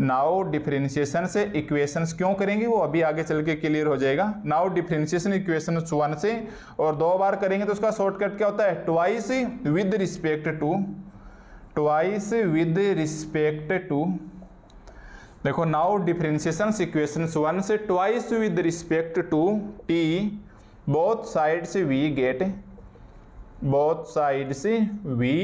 now differentiation से इक्वेशन क्यों करेंगे वो अभी आगे चल के क्लियर हो जाएगा नाउ डिफ्रेंसिएशन इक्वेशन वन से और दो बार करेंगे तो उसका शॉर्टकट क्या होता है twice with respect to twice with respect to देखो नाउ डिफ्रेंसिएशन इक्वेशन वन से twice with respect to T both side से वी गेट बोथ साइड से वी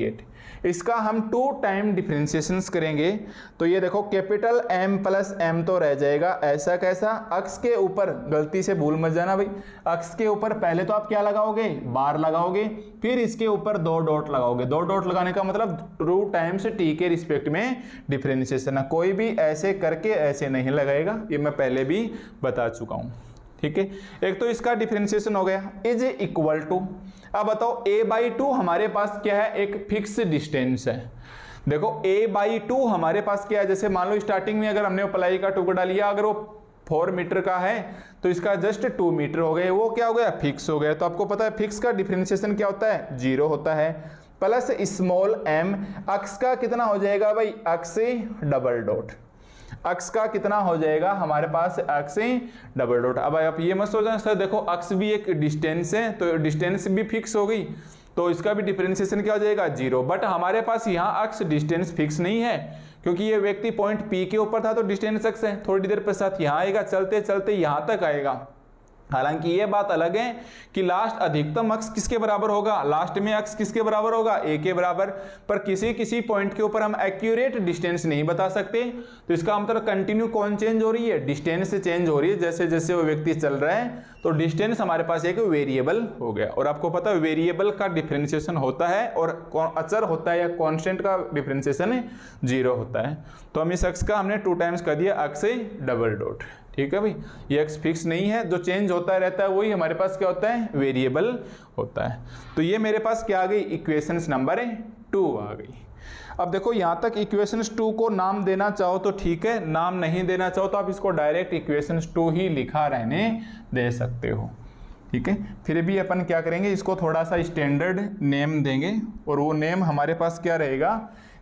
गेट इसका हम टू टाइम डिफ्रेंसिएशन करेंगे तो ये देखो कैपिटल एम प्लस एम तो रह जाएगा ऐसा कैसा अक्स के ऊपर गलती से भूल मत जाना भाई अक्स के ऊपर पहले तो आप क्या लगाओगे बार लगाओगे फिर इसके ऊपर दो डॉट लगाओगे दो डॉट लगाने का मतलब टू टाइम्स टी के रिस्पेक्ट में डिफ्रेंसिएशन कोई भी ऐसे करके ऐसे नहीं लगाएगा ये मैं पहले भी बता चुका हूँ ठीक है एक तो इसका डिफ्रेंसिएशन हो गया इज इक्वल टू अब बताओ ए बाई टू हमारे पास क्या है एक फिक्स डिस्टेंस है देखो ए बाई टू हमारे पास क्या है जैसे मान लो स्टार्टिंग में अगर हमने पलाई का टुकड़ा लिया अगर वो फोर मीटर का है तो इसका जस्ट टू मीटर हो गया वो क्या हो गया फिक्स हो गया तो आपको पता है फिक्स का डिफ्रेंसिएशन क्या होता है जीरो होता है प्लस स्मॉल एम अक्स का कितना हो जाएगा भाई अक्स डबल डॉट अक्स का कितना हो जाएगा हमारे पास अक्स डबल डॉट अब आप ये मत सोचना सर देखो अक्स भी एक डिस्टेंस है तो डिस्टेंस भी फिक्स हो गई तो इसका भी डिफ्रेंसिएशन क्या हो जाएगा जीरो बट हमारे पास यहाँ अक्स डिस्टेंस फिक्स नहीं है क्योंकि ये व्यक्ति पॉइंट पी के ऊपर था तो डिस्टेंस अक्स है थोड़ी देर पश्चात यहाँ आएगा चलते चलते यहाँ तक आएगा हालांकि ये बात अलग है कि लास्ट अधिकतम अक्स किसके बराबर होगा लास्ट में अक्स किसके बराबर होगा ए के बराबर पर किसी किसी पॉइंट के ऊपर हम एक्यूरेट डिस्टेंस नहीं बता सकते तो इसका मतलब कंटिन्यू कौन चेंज हो रही है डिस्टेंस चेंज हो रही है जैसे जैसे वो व्यक्ति चल रहा है तो डिस्टेंस हमारे पास एक वेरिएबल हो गया और आपको पता है वेरिएबल का डिफ्रेंसिएशन होता है और अचर होता है या कॉन्स्टेंट का डिफ्रेंसिएशन जीरो होता है तो हम इस अक्स का हमने टू टाइम्स कर दिया अक्स डबल डॉट ठीक है भाई ये एक्स फिक्स नहीं है जो चेंज होता रहता है वही हमारे पास क्या होता है वेरिएबल होता है तो ये मेरे पास क्या आ गई इक्वेशंस नंबर टू आ गई अब देखो यहाँ तक इक्वेशंस टू को नाम देना चाहो तो ठीक है नाम नहीं देना चाहो तो आप इसको डायरेक्ट इक्वेशंस टू ही लिखा रहने दे सकते हो ठीक है फिर भी अपन क्या करेंगे इसको थोड़ा सा स्टैंडर्ड नेम देंगे और वो नेम हमारे पास क्या रहेगा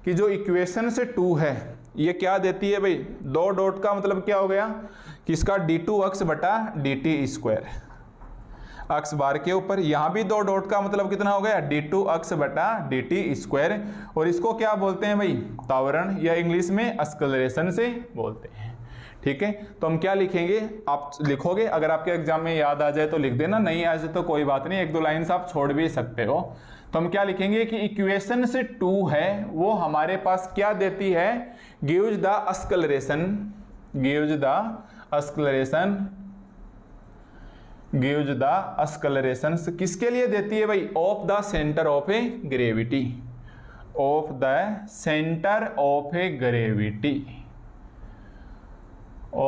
कि जो इक्वेशन से टू है ये क्या देती है भाई दो डॉट का मतलब क्या हो गया कि इसका डी टू अक्स बटा d t square x bar के ऊपर यहां भी दो डॉट का मतलब कितना हो गया डी टू अक्स बटा डी टी स्क्वायर और इसको क्या बोलते हैं भाई तावरण या इंग्लिश में अस्कलरेशन से बोलते हैं ठीक है तो हम क्या लिखेंगे आप लिखोगे अगर आपके एग्जाम में याद आ जाए तो लिख देना नहीं आ जाए तो कोई बात नहीं एक दो लाइन्स आप छोड़ भी सकते हो तो हम क्या लिखेंगे कि इक्वेशन से टू है वो हमारे पास क्या देती है gives the acceleration gives the acceleration gives the acceleration किसके लिए देती है भाई of the centre of a gravity of the centre of a gravity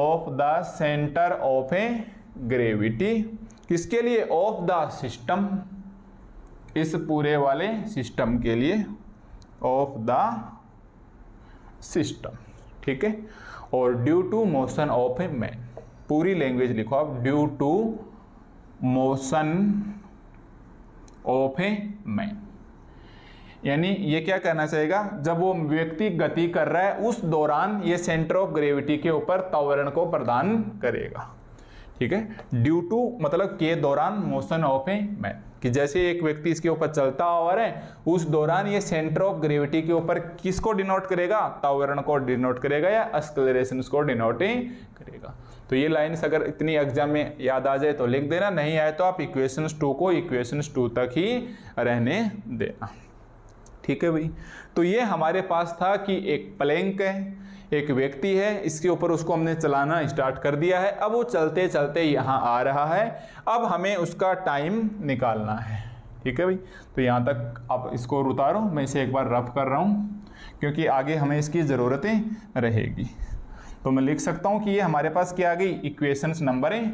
of the centre of a gravity किसके लिए ऑफ द सिस्टम इस पूरे वाले सिस्टम के लिए ऑफ द सिस्टम ठीक है और due to motion of a man पूरी लैंग्वेज लिखो आप due to motion of a man यानी ये क्या करना चाहेगा जब वो व्यक्ति गति कर रहा है उस दौरान ये सेंटर ऑफ ग्रेविटी के ऊपर त्वरण को प्रदान करेगा ठीक है ड्यू टू मतलब के दौरान मोशन ऑफ ए मैन कि जैसे एक व्यक्ति इसके ऊपर चलता हुआ है उस दौरान ये सेंटर ऑफ ग्रेविटी के ऊपर किसको डिनोट करेगा तावरण को डिनोट करेगा या अस्कलरेशन को डिनोट करेगा तो ये लाइन्स अगर इतनी एग्जाम में याद आ जाए तो लिख देना नहीं आए तो आप इक्वेशन टू को इक्वेशन टू तक ही रहने देना ठीक है भाई तो ये हमारे पास था कि एक प्लैंक है एक व्यक्ति है इसके ऊपर उसको हमने चलाना स्टार्ट कर दिया है अब वो चलते चलते यहाँ आ रहा है अब हमें उसका टाइम निकालना है ठीक है भाई तो यहाँ तक आप इसको उतारो मैं इसे एक बार रफ कर रहा हूँ क्योंकि आगे हमें इसकी ज़रूरतें रहेगी तो मैं लिख सकता हूँ कि ये हमारे पास क्या आ गई इक्वेशंस नंबर है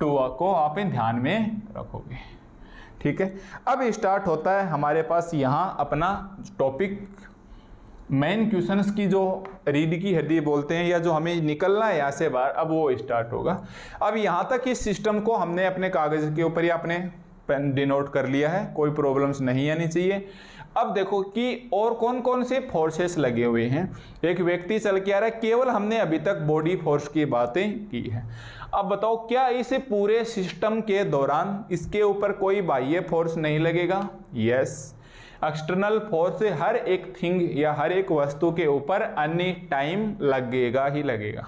टू को आप ध्यान में रखोगे ठीक है अब स्टार्ट होता है हमारे पास यहाँ अपना टॉपिक मेन क्वेश्चन की जो रीड की हड्डी बोलते हैं या जो हमें निकलना है यहाँ से बाहर अब वो स्टार्ट होगा अब यहाँ तक इस सिस्टम को हमने अपने कागज़ के ऊपर या अपने पेन डिनोट कर लिया है कोई प्रॉब्लम्स नहीं आनी चाहिए अब देखो कि और कौन कौन से फोर्सेस लगे हुए हैं एक व्यक्ति चल के आ रहा है केवल हमने अभी तक बॉडी फोर्स की बातें की है अब बताओ क्या इस पूरे सिस्टम के दौरान इसके ऊपर कोई बाह्य फोर्स नहीं लगेगा यस yes. एक्सटर्नल फोर्स से हर एक थिंग या हर एक वस्तु के ऊपर अन्य टाइम लगेगा ही लगेगा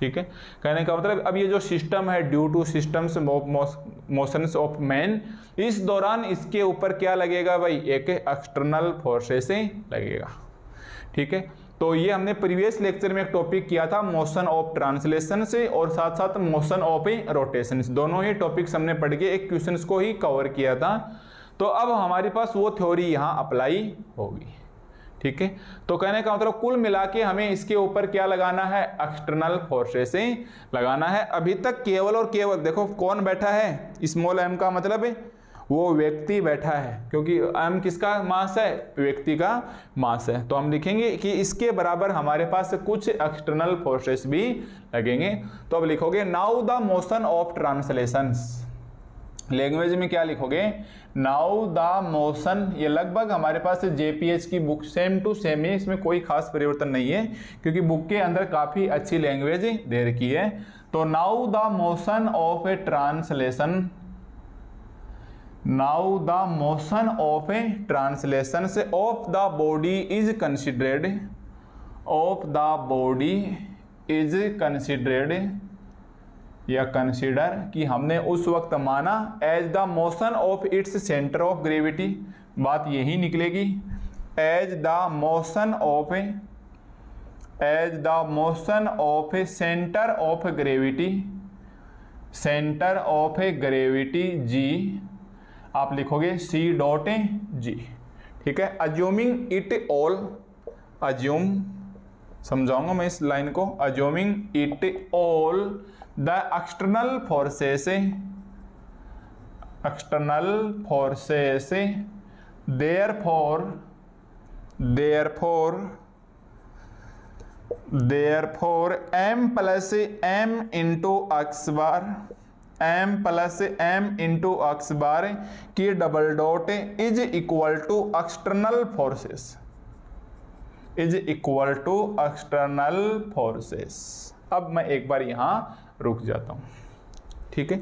ठीक है कहने का मतलब अब ये जो सिस्टम है due to systems motions of man इस दौरान इसके ऊपर क्या लगेगा भाई एक एक्सटर्नल फोर्सेस लगेगा ठीक है तो ये हमने प्रीवियस लेक्चर में एक टॉपिक किया था मोशन ऑफ ट्रांसलेशन से और साथ साथ मोशन ऑफ रोटेशन दोनों ही टॉपिक्स हमने पढ़ के एक क्वेश्चन को ही कवर किया था तो अब हमारे पास वो थ्योरी यहाँ अप्लाई होगी ठीक है तो कहने का मतलब कुल मिला के हमें इसके ऊपर क्या लगाना है एक्सटर्नल फोर्सेस लगाना है अभी तक केवल और केवल देखो कौन बैठा है स्मॉल एम का मतलब है वो व्यक्ति बैठा है क्योंकि एम किसका मास है व्यक्ति का मास है तो हम लिखेंगे कि इसके बराबर हमारे पास कुछ एक्सटर्नल फोर्सेस भी लगेंगे तो अब लिखोगे now the motion of translations language में क्या लिखोगे नाउ द मोशन ये लगभग हमारे पास जेपीएच की बुक सेम टू सेम है इसमें कोई खास परिवर्तन नहीं है क्योंकि बुक के अंदर काफ़ी अच्छी लैंग्वेज दे रखी है तो now the motion of a translation now the motion of a translation से of the body is considered of the body is considered या कंसिडर कि हमने उस वक्त माना as the motion of its centre of gravity बात यही निकलेगी as the motion of as the motion of a centre of gravity centre of a gravity जी आप लिखोगे सी डॉट ए जी ठीक है अज्यूमिंग इट ऑल अज्यूम समझाऊंगा मैं इस लाइन को assuming it all the external forces external forces for there for m plus m into x bar m plus m into x bar की double dot is equal to external forces is equal to external forces अब मैं एक बार यहां रुक जाता हूँ ठीक है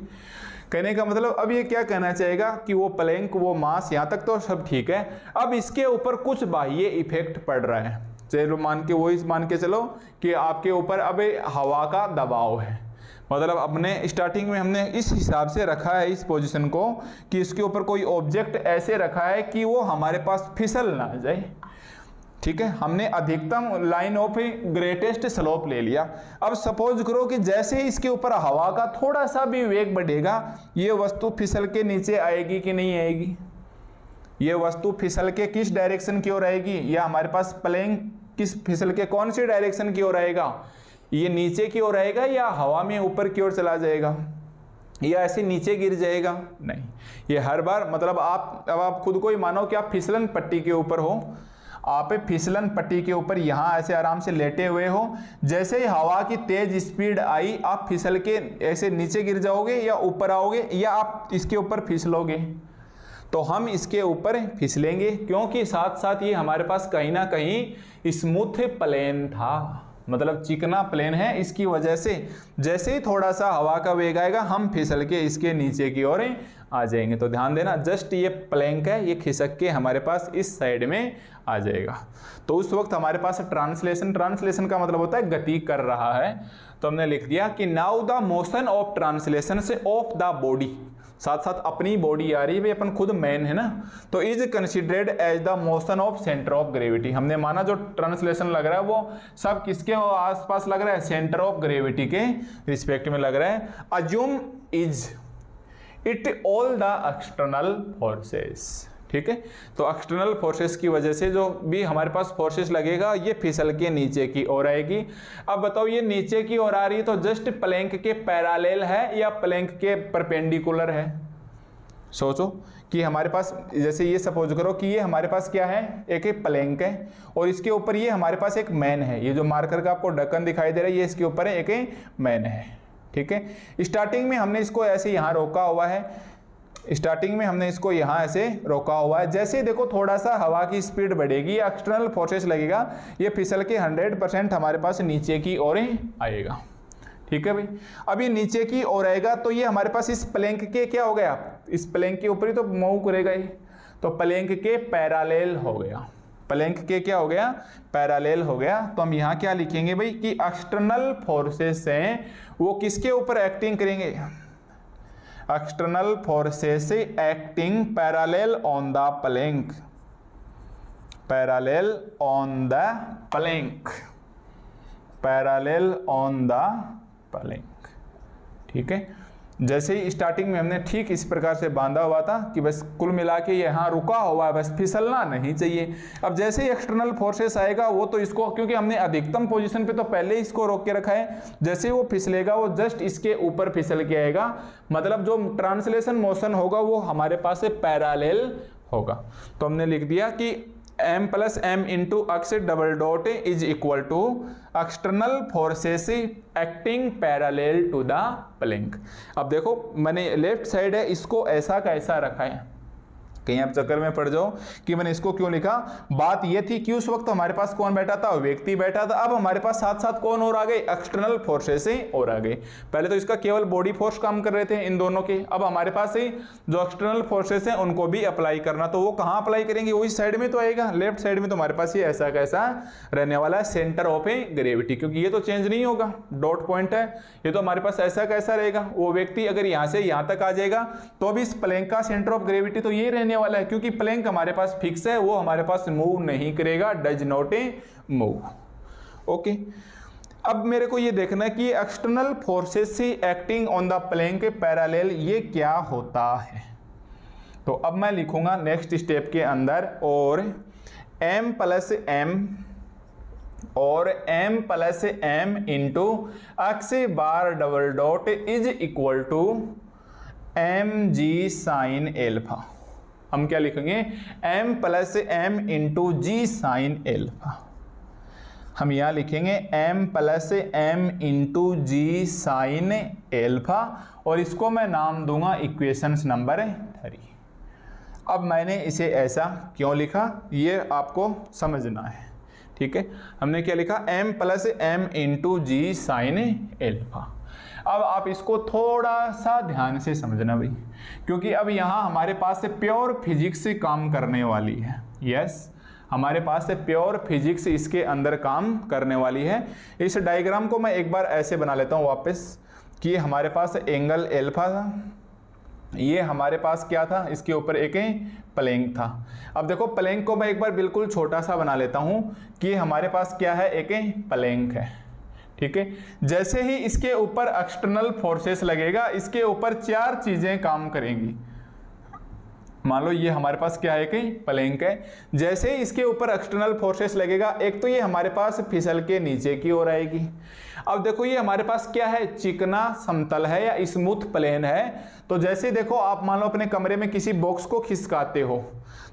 कहने का मतलब अब ये क्या कहना चाहेगा कि वो प्लैंक वो मास यहाँ तक तो सब ठीक है अब इसके ऊपर कुछ बाह्य इफेक्ट पड़ रहा है चलो मान के वो इस मान के चलो कि आपके ऊपर अब हवा का दबाव है मतलब अपने स्टार्टिंग में हमने इस हिसाब से रखा है इस पोजीशन को कि इसके ऊपर कोई ऑब्जेक्ट ऐसे रखा है कि वो हमारे पास फिसल ना जाए ठीक है हमने अधिकतम लाइन ऑफ ग्रेटेस्ट स्लोप ले लिया अब सपोज करो कि जैसे ही इसके ऊपर हवा का थोड़ा सा भी वेग बढ़ेगा ये वस्तु फिसल के नीचे आएगी कि नहीं आएगी ये वस्तु फिसल के किस डायरेक्शन की ओर आएगी या हमारे पास प्लेंग किस फिसल के कौन से डायरेक्शन की ओर आएगा ये नीचे की ओर आएगा या हवा में ऊपर की ओर चला जाएगा या ऐसे नीचे गिर जाएगा नहीं ये हर बार मतलब आप अब आप खुद को ही मानो कि आप फिसलन पट्टी के ऊपर हो आप फिसलन पट्टी के ऊपर यहाँ ऐसे आराम से लेटे हुए हो जैसे ही हवा की तेज स्पीड आई आप फिसल के ऐसे नीचे गिर जाओगे या ऊपर आओगे या आप इसके ऊपर फिसलोगे तो हम इसके ऊपर फिसलेंगे क्योंकि साथ साथ ये हमारे पास कहीं ना कहीं स्मूथ प्लेन था मतलब चिकना प्लेन है इसकी वजह से जैसे ही थोड़ा सा हवा का वेग आएगा हम फिसल के इसके नीचे की ओर आ जाएंगे तो ध्यान देना जस्ट ये प्लैंक है ये खिसक के हमारे पास इस साइड में आ जाएगा तो उस वक्त हमारे पास ट्रांसलेशन ट्रांसलेशन का मतलब होता है गति कर रहा है तो हमने लिख दिया कि now the motion of translation से ऑफ द बॉडी साथ साथ अपनी बॉडी आ रही है अपन खुद मैन है ना तो is considered as the motion of centre of gravity हमने माना जो ट्रांसलेशन लग रहा है वो सब किसके आसपास लग रहा है सेंटर ऑफ ग्रेविटी के रिस्पेक्ट में लग रहा है assume is it all the external forces ठीक है तो एक्सटर्नल फोर्सेस की वजह से जो भी हमारे पास फोर्सेस लगेगा ये फिसल के नीचे की ओर आएगी अब बताओ ये नीचे की ओर आ रही है तो जस्ट प्लैंक के पैरालेल है या प्लैंक के परपेंडिकुलर है सोचो कि हमारे पास जैसे ये सपोज करो कि ये हमारे पास क्या है एक एक प्लैंक है और इसके ऊपर ये हमारे पास एक मैन है ये जो मार्कर का आपको ढक्कन दिखाई दे रहा है ये इसके ऊपर है एक मैन है ठीक है स्टार्टिंग में हमने इसको ऐसे यहाँ रोका हुआ है स्टार्टिंग में हमने इसको यहाँ ऐसे रोका हुआ है जैसे देखो थोड़ा सा हवा की स्पीड बढ़ेगी एक्सटर्नल फोर्सेस लगेगा ये फिसल के 100 परसेंट हमारे पास नीचे की ओर आएगा ठीक है भाई अब ये नीचे की ओर आएगा तो ये हमारे पास इस प्लैंक के क्या हो गया इस प्लैंक के ऊपर ही तो मूव करेगा ये तो प्लैंक के पैरालेल हो गया प्लैंक के क्या हो गया पैरालेल हो गया तो हम यहाँ क्या लिखेंगे भाई कि एक्सटर्नल फोर्सेस हैं वो किसके ऊपर एक्टिंग करेंगे external forces acting parallel on the plank parallel on the plank parallel on the plank ठीक है जैसे ही स्टार्टिंग में हमने ठीक इस प्रकार से बांधा हुआ था कि बस कुल मिला के यहाँ रुका हुआ है बस फिसलना नहीं चाहिए अब जैसे ही एक्सटर्नल फोर्सेस आएगा वो तो इसको क्योंकि हमने अधिकतम पोजीशन पे तो पहले ही इसको रोक के रखा है जैसे वो फिसलेगा वो जस्ट इसके ऊपर फिसल के आएगा मतलब जो ट्रांसलेशन मोशन होगा वो हमारे पास से पैरालेल होगा तो हमने लिख दिया कि m plus m into x double dot is equal to external forces acting parallel to the plank अब देखो मैंने लेफ्ट साइड है इसको ऐसा कैसा रखा है कहीं आप चक्कर में पड़ जाओ कि मैंने इसको क्यों लिखा बात यह थी कि उस वक्त तो हमारे पास कौन बैठा था व्यक्ति बैठा था अब हमारे पास साथ साथ कौन और आ गए एक्सटर्नल फोर्सेस और आ गए पहले तो इसका केवल बॉडी फोर्स काम कर रहे थे इन दोनों के अब हमारे पास ही जो एक्सटर्नल फोर्सेस हैं उनको भी अप्लाई करना तो वो कहाँ अप्लाई करेंगे वही साइड में तो आएगा लेफ्ट साइड में तो हमारे पास ही ऐसा कैसा रहने वाला है सेंटर ऑफ ए ग्रेविटी क्योंकि ये तो चेंज नहीं होगा डॉट पॉइंट है ये तो हमारे पास ऐसा कैसा रहेगा वो व्यक्ति अगर यहाँ से यहाँ तक आ जाएगा तो अभी इस प्लैंक का सेंटर ऑफ ग्रेविटी तो ये रहने वाला है क्योंकि प्लैंक हमारे पास फिक्स है वो हमारे पास मूव नहीं करेगा does not a move okay अब मेरे को ये देखना है कि एक्सटर्नल फोर्सेस से acting on the plank parallel ये क्या होता है तो अब मैं लिखूंगा नेक्स्ट स्टेप के अंदर और एम प्लस एम और m plus m into x bar double dot is equal to m g sine alpha हम क्या लिखेंगे m plus m into g sine alpha हम यहाँ लिखेंगे m plus m into g sine alpha और इसको मैं नाम दूंगा इक्वेशंस नंबर थ्री अब मैंने इसे ऐसा क्यों लिखा ये आपको समझना है ठीक है हमने क्या लिखा m plus m into g sine alpha अब आप इसको थोड़ा सा ध्यान से समझना भाई क्योंकि अब यहाँ हमारे पास से प्योर फिजिक्स काम करने वाली है यस yes? हमारे पास से प्योर फिजिक्स इसके अंदर काम करने वाली है इस डायग्राम को मैं एक बार ऐसे बना लेता हूँ वापस कि हमारे पास एंगल एल्फा था ये हमारे पास क्या था इसके ऊपर एक प्लैंक था अब देखो प्लैंक को मैं एक बार बिल्कुल छोटा सा बना लेता हूँ कि हमारे पास क्या है एक प्लैंक है ठीक है जैसे ही इसके ऊपर एक्सटर्नल फोर्सेस लगेगा इसके ऊपर चार चीज़ें काम करेंगी मान लो ये हमारे पास क्या है कहीं पलेंक है जैसे ही इसके ऊपर एक्सटर्नल फोर्सेस लगेगा एक तो ये हमारे पास फिसल के नीचे की ओर आएगी अब देखो ये हमारे पास क्या है चिकना समतल है या स्मूथ प्लेन है तो जैसे देखो आप मान लो अपने कमरे में किसी बॉक्स को खिसकाते हो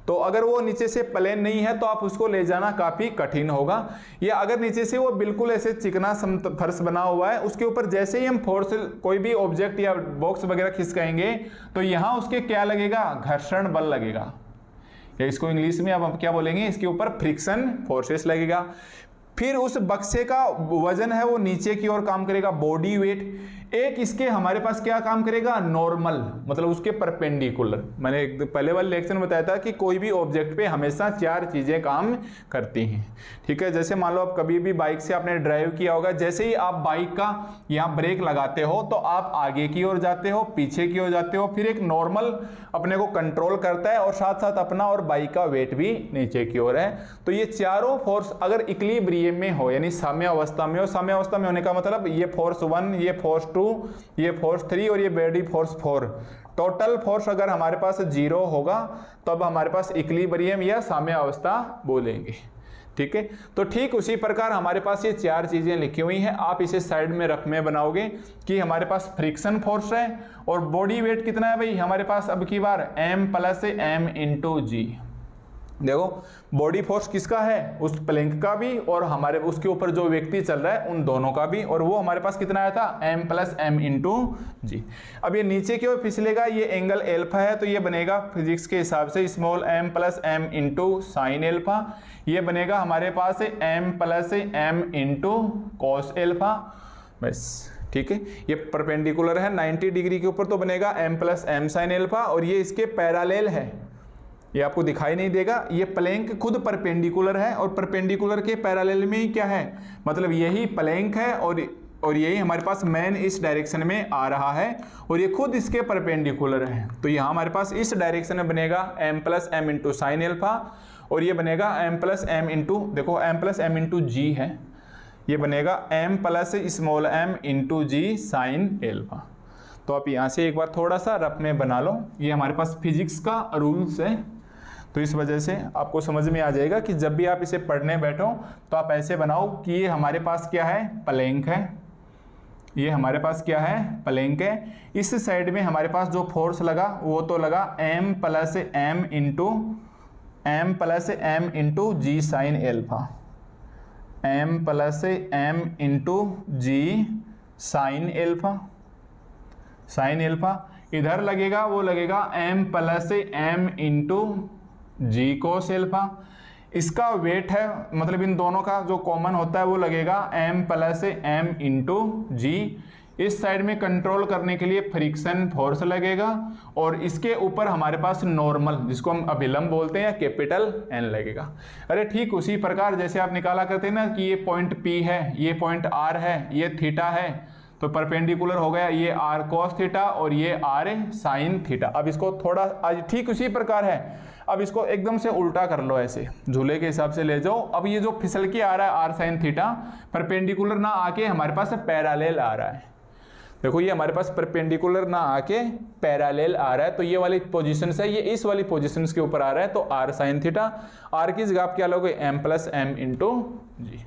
तो अगर वो नीचे से प्लेन नहीं है तो आप उसको ले जाना काफ़ी कठिन होगा या अगर नीचे से वो बिल्कुल ऐसे चिकना फर्श बना हुआ है उसके ऊपर जैसे ही हम फोर्स कोई भी ऑब्जेक्ट या बॉक्स वगैरह खिसकाएंगे तो यहां उसके क्या लगेगा घर्षण बल लगेगा या इसको इंग्लिश में आप क्या बोलेंगे इसके ऊपर फ्रिक्शन फोर्सेस लगेगा फिर उस बक्से का वजन है वो नीचे की ओर काम करेगा बॉडी वेट एक इसके हमारे पास क्या काम करेगा नॉर्मल मतलब उसके परपेंडिकुलर मैंने एक पहले वाले लेक्चर में बताया था कि कोई भी ऑब्जेक्ट पे हमेशा चार चीज़ें काम करती हैं ठीक है जैसे मान लो आप कभी भी बाइक से आपने ड्राइव किया होगा जैसे ही आप बाइक का यहाँ ब्रेक लगाते हो तो आप आगे की ओर जाते हो पीछे की ओर जाते हो फिर एक नॉर्मल अपने को कंट्रोल करता है और साथ साथ अपना और बाइक का वेट भी नीचे की ओर है तो ये चारों फोर्स अगर इक्लिब्रियम में हो यानी साम्य अवस्था में हो साम्य अवस्था में होने का मतलब ये फोर्स वन ये फोर्स टू ये फोर्स थ्री और ये body force four total force अगर हमारे पास जीरो होगा तब तो हमारे पास इक्लिब्रियम या साम्य अवस्था बोलेंगे ठीक है तो ठीक उसी प्रकार हमारे पास ये चार चीज़ें लिखी हुई हैं आप इसे साइड में रफ में बनाओगे कि हमारे पास फ्रिक्शन फोर्स है और बॉडी वेट कितना है भाई हमारे पास अब की बार m plus m into g देखो बॉडी फोर्स किसका है उस प्लैंक का भी और हमारे उसके ऊपर जो व्यक्ति चल रहा है उन दोनों का भी और वो हमारे पास कितना आया था m plus m into g अब ये नीचे की ओर ये एंगल एल्फा है तो ये बनेगा फिजिक्स के हिसाब से small m plus m into sine alpha ये बनेगा हमारे पास m plus m into cos alpha बस ठीक है ये परपेंडिकुलर है 90 डिग्री के ऊपर तो बनेगा m plus M sine alpha और ये इसके पैरालेल है ये आपको दिखाई नहीं देगा ये प्लैंक खुद परपेंडिकुलर है और परपेंडिकुलर के पैरालेल में ही क्या है मतलब यही प्लैंक है और और यही हमारे पास मैन इस डायरेक्शन में आ रहा है और ये खुद इसके परपेंडिकुलर है तो यहाँ हमारे पास इस डायरेक्शन में बनेगा m plus m into sine alpha और ये बनेगा m प्लस एम इंटू देखो m plus m into g है ये बनेगा m plus small m into g sine alpha तो आप यहाँ से एक बार थोड़ा सा रफ में बना लो ये हमारे पास फिजिक्स का रूल्स है तो इस वजह से आपको समझ में आ जाएगा कि जब भी आप इसे पढ़ने बैठो तो आप ऐसे बनाओ कि ये हमारे पास क्या है प्लैंक है ये हमारे पास क्या है प्लैंक है इस साइड में हमारे पास जो फोर्स लगा वो तो लगा m plus m into m plus m into g sine alpha m plus m into g sine alpha sine alpha इधर लगेगा वो लगेगा m plus m into g cos alpha इसका वेट है मतलब इन दोनों का जो कॉमन होता है वो लगेगा m plus m into g इस साइड में कंट्रोल करने के लिए फ्रिक्शन फोर्स लगेगा और इसके ऊपर हमारे पास नॉर्मल जिसको हम अभिलंब बोलते हैं या कैपिटल एन लगेगा अरे ठीक उसी प्रकार जैसे आप निकाला करते हैं ना कि ये पॉइंट पी है ये पॉइंट आर है ये थीटा है तो परपेंडिकुलर हो गया ये आर कॉस थीटा और ये आर साइन थीटा अब इसको थोड़ा आज ठीक उसी प्रकार है अब इसको एकदम से उल्टा कर लो ऐसे झूले के हिसाब से ले जाओ अब ये जो फिसल के आ रहा है आर साइन थीटा परपेंडिकुलर ना आके हमारे पास पैरालेल आ रहा है देखो ये हमारे पास परपेंडिकुलर ना आके पैरालेल आ रहा है तो ये वाली पोजिशन है ये इस वाली पोजिशन के ऊपर आ रहा है तो आर साइन थीटा आर की जगह आप क्या लोगे m plus m into g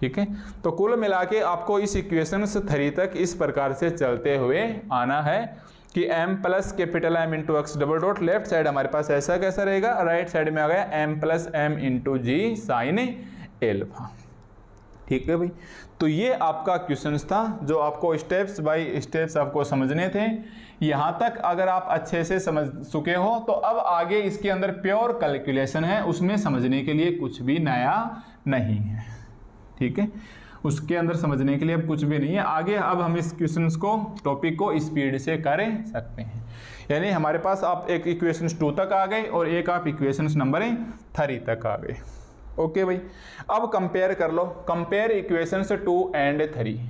ठीक है तो कुल मिला के आपको इस इक्वेशन थ्री तक इस प्रकार से चलते हुए आना है कि m plus capital m into x double dot left side हमारे पास ऐसा कैसा रहेगा राइट साइड में आ गया m plus m into g sine alpha ठीक है भाई तो ये आपका क्वेश्चन था जो आपको स्टेप्स बाय स्टेप्स आपको समझने थे यहाँ तक अगर आप अच्छे से समझ चुके हो तो अब आगे इसके अंदर प्योर कैलकुलेशन है उसमें समझने के लिए कुछ भी नया नहीं है ठीक है उसके अंदर समझने के लिए अब कुछ भी नहीं है आगे अब हम इस क्वेश्चन को टॉपिक को स्पीड से कर सकते हैं यानी हमारे पास आप एक इक्वेशन टू तक आ गए और एक आप इक्वेशन नंबर थ्री तक आ गए ओके भाई अब कंपेयर कर लो कंपेयर इक्वेशन से टू एंड थ्री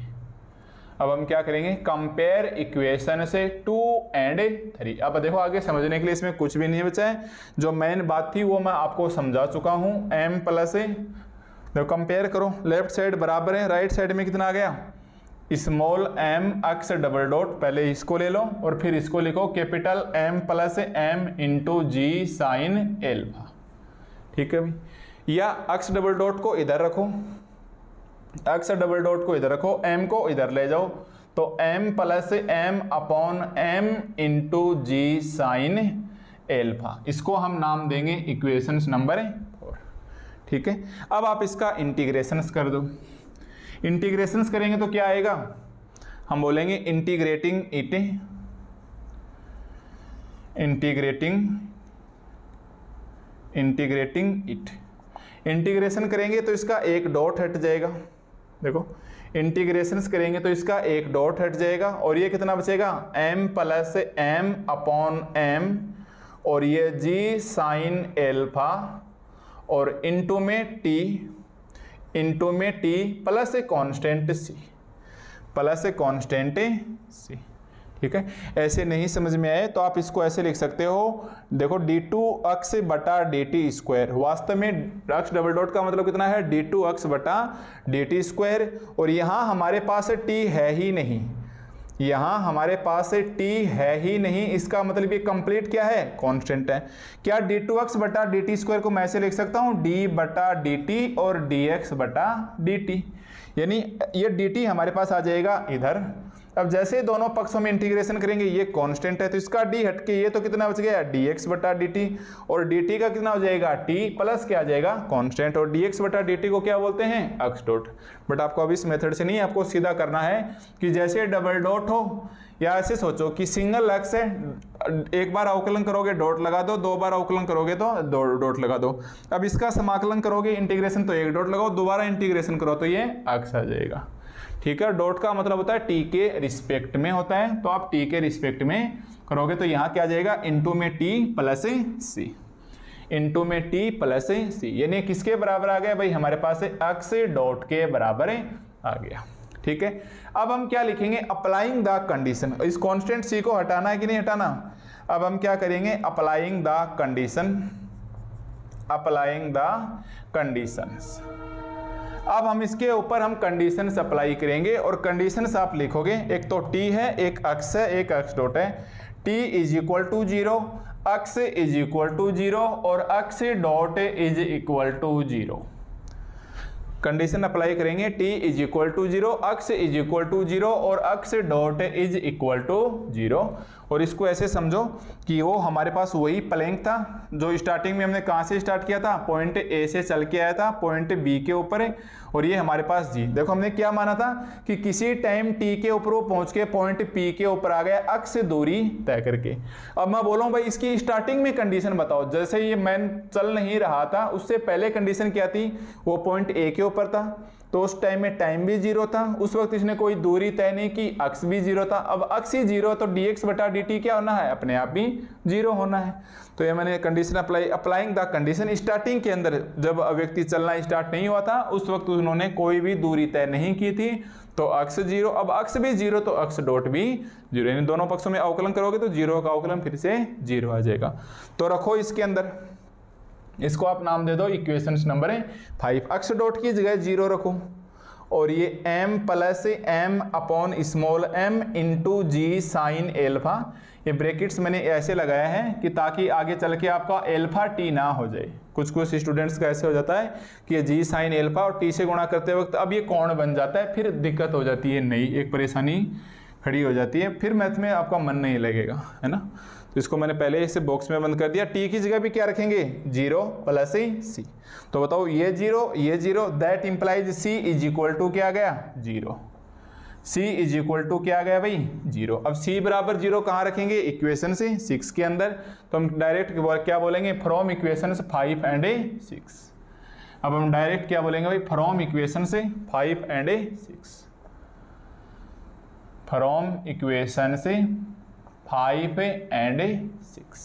अब हम क्या करेंगे कंपेयर इक्वेशन से टू एंड थ्री अब देखो आगे समझने के लिए इसमें कुछ भी नहीं बचा है जो मेन बात थी वो मैं आपको समझा चुका हूँ एम प्लस देखो कंपेयर करो लेफ्ट साइड बराबर है राइट साइड में कितना आ गया small m x double dot पहले इसको ले लो और फिर इसको लिखो capital m plus m into g sine l ठीक है भाई या अक्स डबल डॉट को इधर रखो अक्स डबल डॉट को इधर रखो एम को इधर ले जाओ तो m plus m upon m into g sine alpha इसको हम नाम देंगे इक्वेशन नंबर फोर ठीक है अब आप इसका इंटीग्रेशन कर दो इंटीग्रेशन करेंगे तो क्या आएगा हम बोलेंगे integrating it integrating integrating it integration करेंगे तो इसका एक डॉट हट जाएगा देखो इंटीग्रेशन करेंगे तो इसका एक डॉट हट जाएगा और ये कितना बचेगा m plus m upon m और ये g साइन एल्फा और इंटू में t इंटू में t plus a constant c plus a constant c ठीक है ऐसे नहीं समझ में आए तो आप इसको ऐसे लिख सकते हो देखो डी टू अक्स बटा डी टी स्क्वायर वास्तव में अक्स डबल डॉट का मतलब कितना है डी टू अक्स बटा डी टी स्क्वायर और यहाँ हमारे पास टी है ही नहीं यहाँ हमारे पास टी है ही नहीं इसका मतलब ये कंप्लीट क्या है कॉन्स्टेंट है क्या डी टू एक्स बटा डी टी स्क्वायर को मैं ऐसे लिख सकता हूँ डी बटा डी टी और डी एक्स बटा डी टी यानी ये डी टी हमारे पास आ जाएगा इधर अब जैसे दोनों पक्षों में इंटीग्रेशन करेंगे ये कांस्टेंट है तो इसका डी हटके ये तो कितना बच गया डी एक्स बटा डी टी और डी टी का कितना हो जाएगा टी प्लस क्या आ जाएगा कांस्टेंट और डी एक्स बटा डी टी को क्या बोलते हैं अक्स डॉट बट आपको अब इस मेथड से नहीं आपको सीधा करना है कि जैसे डबल डॉट हो या ऐसे सोचो कि सिंगल अक्स है एक बार अवकलन करोगे डॉट लगा दो दो बार अवकलन करोगे तो दो डॉट लगा दो अब इसका समाकलन करोगे इंटीग्रेशन तो एक डॉट लगाओ दोबारा इंटीग्रेशन करो तो ये अक्स आ जाएगा ठीक है डॉट का मतलब होता है टी के रिस्पेक्ट में होता है तो आप टी के रिस्पेक्ट में करोगे तो यहाँ क्या जाएगा इंटू में टी प्लस सी इंटू में टी प्लस सी यानी किसके बराबर आ गया भाई हमारे पास अक्स डॉट के बराबर आ गया ठीक है अब हम क्या लिखेंगे अप्लाइंग द कंडीशन इस कॉन्स्टेंट सी को हटाना है कि नहीं हटाना अब हम क्या करेंगे applying the condition applying the conditions अब हम इसके ऊपर हम कंडीशन अप्लाई करेंगे और कंडीशन आप लिखोगे एक तो टी है एक अक्स है एक अक्स डॉट है t is equal to zero x is equal to zero और x dot is equal to zero condition apply करेंगे t is equal to zero x is equal to zero और x dot is equal to zero और इसको ऐसे समझो कि वो हमारे पास वही प्लैंक था जो स्टार्टिंग में हमने कहाँ से स्टार्ट किया था पॉइंट ए से चल के आया था पॉइंट बी के ऊपर है और ये हमारे पास जी देखो हमने क्या माना था कि किसी टाइम टी के ऊपर वो पहुंच के पॉइंट पी के ऊपर आ गया अक्स दूरी तय करके अब मैं बोला हूँ भाई इसकी स्टार्टिंग में कंडीशन बताओ जैसे ये मैन चल नहीं रहा था उससे पहले कंडीशन क्या थी वो पॉइंट ए के ऊपर था तो उस टाइम में टाइम भी जीरो था उस वक्त इसने कोई दूरी तय नहीं की अक्स भी जीरो था अब अक्स ही जीरो तो डी एक्स बटा डी टी क्या होना है अपने आप भी जीरो होना है तो ये मैंने condition apply applying the condition starting के अंदर जब व्यक्ति चलना स्टार्ट नहीं हुआ था उस वक्त उन्होंने कोई भी दूरी तय नहीं की थी तो अक्स जीरो अब अक्स भी जीरो तो अक्स डॉट भी जीरो दोनों पक्षों में अवकलन करोगे तो जीरो का अवकलन फिर से जीरो आ जाएगा तो रखो इसके अंदर इसको आप नाम दे दो इक्वेशन नंबर है फाइव अक्ष डॉट की जगह जीरो रखो और ये m plus m upon small m into g sine alpha ये ब्रैकेट्स मैंने ऐसे लगाया है कि ताकि आगे चल के आपका एल्फा टी ना हो जाए कुछ कुछ स्टूडेंट्स का ऐसे हो जाता है कि जी साइन एल्फा और टी से गुणा करते वक्त अब ये कौन बन जाता है फिर दिक्कत हो जाती है नई एक परेशानी खड़ी हो जाती है फिर मैथ में आपका मन नहीं लगेगा है ना तो इसको मैंने पहले इसे बॉक्स में बंद कर दिया टी की जगह भी क्या रखेंगे जीरो प्लस ही सी तो बताओ ये जीरो ये zero that implies c is equal to क्या गया zero c is equal to क्या गया भाई जीरो अब सी बराबर जीरो कहाँ रखेंगे इक्वेशन से सिक्स के अंदर तो हम डायरेक्ट क्या बोलेंगे from equation five and a six अब हम डायरेक्ट क्या बोलेंगे भाई फ्रॉम इक्वेशन से five and a six from equation से फाइव एंड सिक्स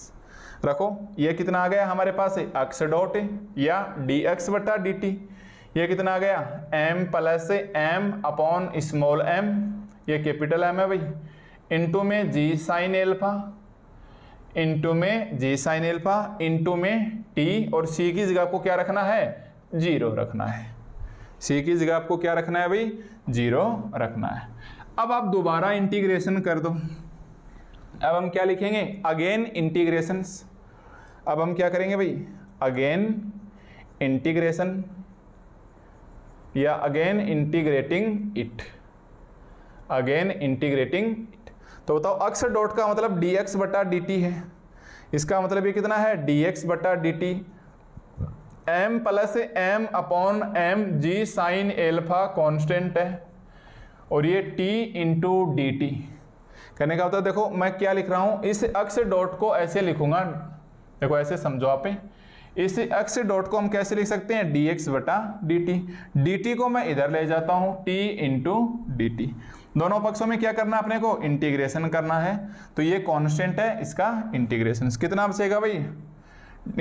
रखो ये कितना आ गया हमारे पास एक्स डॉट या डी एक्स बटा डी टी ये कितना आ गया m plus m upon small m ये कैपिटल m है भाई इंटू में g साइन एल्फा इंटू में g साइन एल्फा इंटू में t और c की जगह आपको क्या रखना है जीरो रखना है c की जगह आपको क्या रखना है भाई जीरो रखना है अब आप दोबारा इंटीग्रेशन कर दो अब हम क्या लिखेंगे अगेन इंटीग्रेशन अब हम क्या करेंगे भाई अगेन इंटीग्रेशन या again integrating it again integrating it तो बताओ अक्स डॉट का मतलब डी एक्स बटा डी टी है इसका मतलब ये कितना है डी एक्स बटा d t m plus m upon m g sine alpha constant है और ये टी इंटू डी टी करने का होता है देखो मैं क्या लिख रहा हूं इस अक्स डॉट को ऐसे लिखूंगा देखो ऐसे समझो आप इस अक्ष डॉट को हम कैसे लिख सकते हैं डी एक्स बटा डी टी डी टी को मैं इधर ले जाता हूं टी इंटू डी टी दोनों पक्षों में क्या करना अपने को इंटीग्रेशन करना है तो ये कॉन्स्टेंट है इसका इंटीग्रेशन कितना बचेगा भाई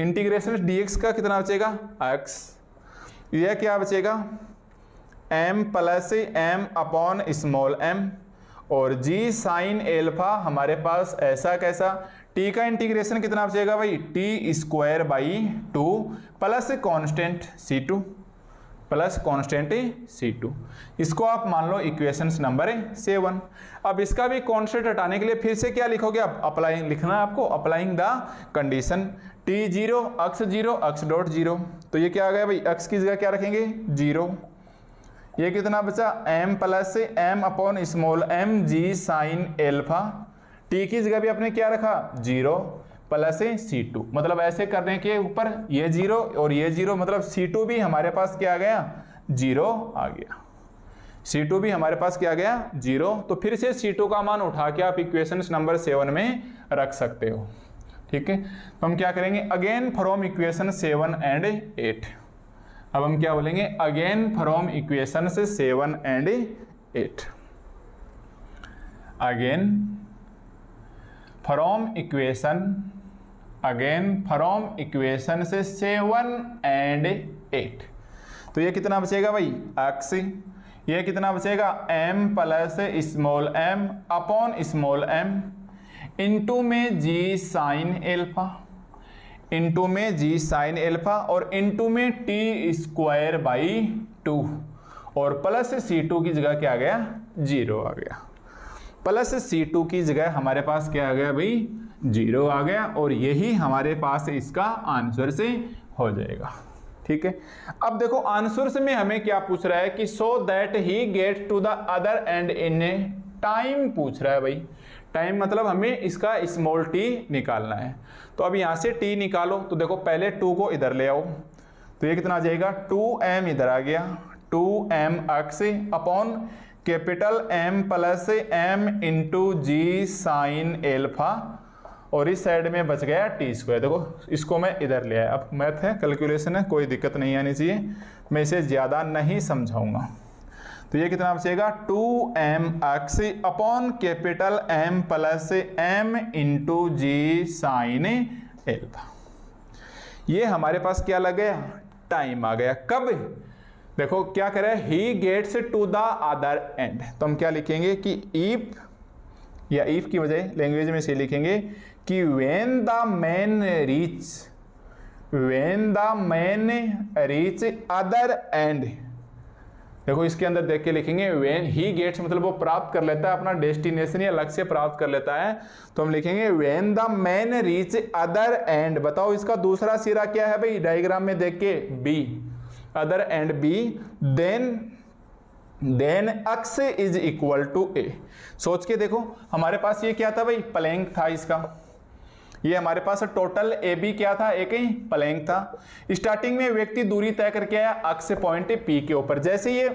इंटीग्रेशन डी एक्स का कितना बचेगा एक्स यह क्या बचेगा m plus m upon small m और जी साइन एल्फा हमारे पास ऐसा कैसा टी का इंटीग्रेशन कितना बचेगा भाई t square by two plus constant c two plus constant c two इसको आप मान लो इक्वेशन नंबर है सेवन अब इसका भी कॉन्स्टेंट हटाने के लिए फिर से क्या लिखोगे आप अप्लाइंग लिखना है आपको applying the condition t zero x zero x dot zero तो ये क्या आ गया भाई अक्स की जगह क्या रखेंगे जीरो ये कितना बचा m plus m upon small m g sine alpha t की जगह भी आपने क्या रखा जीरो प्लस सी टू मतलब ऐसे करने के ऊपर ये जीरो और ये जीरो मतलब सी टू भी हमारे पास क्या आ गया जीरो आ गया सी टू भी हमारे पास क्या गया जीरो तो फिर से सी टू का मान उठा के आप इक्वेशन नंबर सेवन में रख सकते हो ठीक है तो हम क्या करेंगे again from equation seven and eight अब हम क्या बोलेंगे अगेन फ्रॉम इक्वेशन से seven and eight again from equation again from equation से सेवन एंड एट तो ये कितना बचेगा भाई एक्स ये कितना बचेगा m plus small m upon small m into में g साइन एल्फा इंटू में जी साइन एल्फा और इंटू में टी स्क्वायर बाई टू और प्लस सी टू की जगह क्या आ गया जीरो आ गया प्लस सी टू की जगह हमारे पास क्या आ गया भाई जीरो आ गया और यही हमारे पास इसका आंसर से हो जाएगा ठीक है अब देखो आंसर से में हमें क्या पूछ रहा है कि so that he get to the other end in a time पूछ रहा है भाई टाइम मतलब हमें इसका स्मॉल टी निकालना है तो अब यहाँ से टी निकालो तो देखो पहले टू को इधर ले आओ तो ये कितना आ जाएगा टू एम इधर आ गया two m x upon capital M plus m into g sine alpha और इस साइड में बच गया टी स्क्वायर देखो इसको मैं इधर ले आया अब मैथ है कैलकुलेशन है कोई दिक्कत नहीं आनी चाहिए मैं इसे ज़्यादा नहीं समझाऊंगा तो ये कितना बचेगा two m x upon capital M plus m into g sine alpha ये हमारे पास क्या लग गया टाइम आ गया कब देखो क्या करे he gets to the other end तो हम क्या लिखेंगे कि ईफ या इफ की बजाय लैंग्वेज में से लिखेंगे कि when the man reach when the man reach other end देखो इसके अंदर देख के लिखेंगे वेन ही गेट्स मतलब वो प्राप्त कर लेता है अपना डेस्टिनेशन या लक्ष्य प्राप्त कर लेता है तो हम लिखेंगे when the man reach other end बताओ इसका दूसरा सिरा क्या है भाई डायग्राम में देख के B other end B then then x is equal to a सोच के देखो हमारे पास ये क्या था भाई प्लैंक था इसका ये हमारे पास टोटल ए बी क्या था एक ही प्लैंक था स्टार्टिंग में व्यक्ति दूरी तय करके आया अक्स पॉइंट पी के ऊपर जैसे ये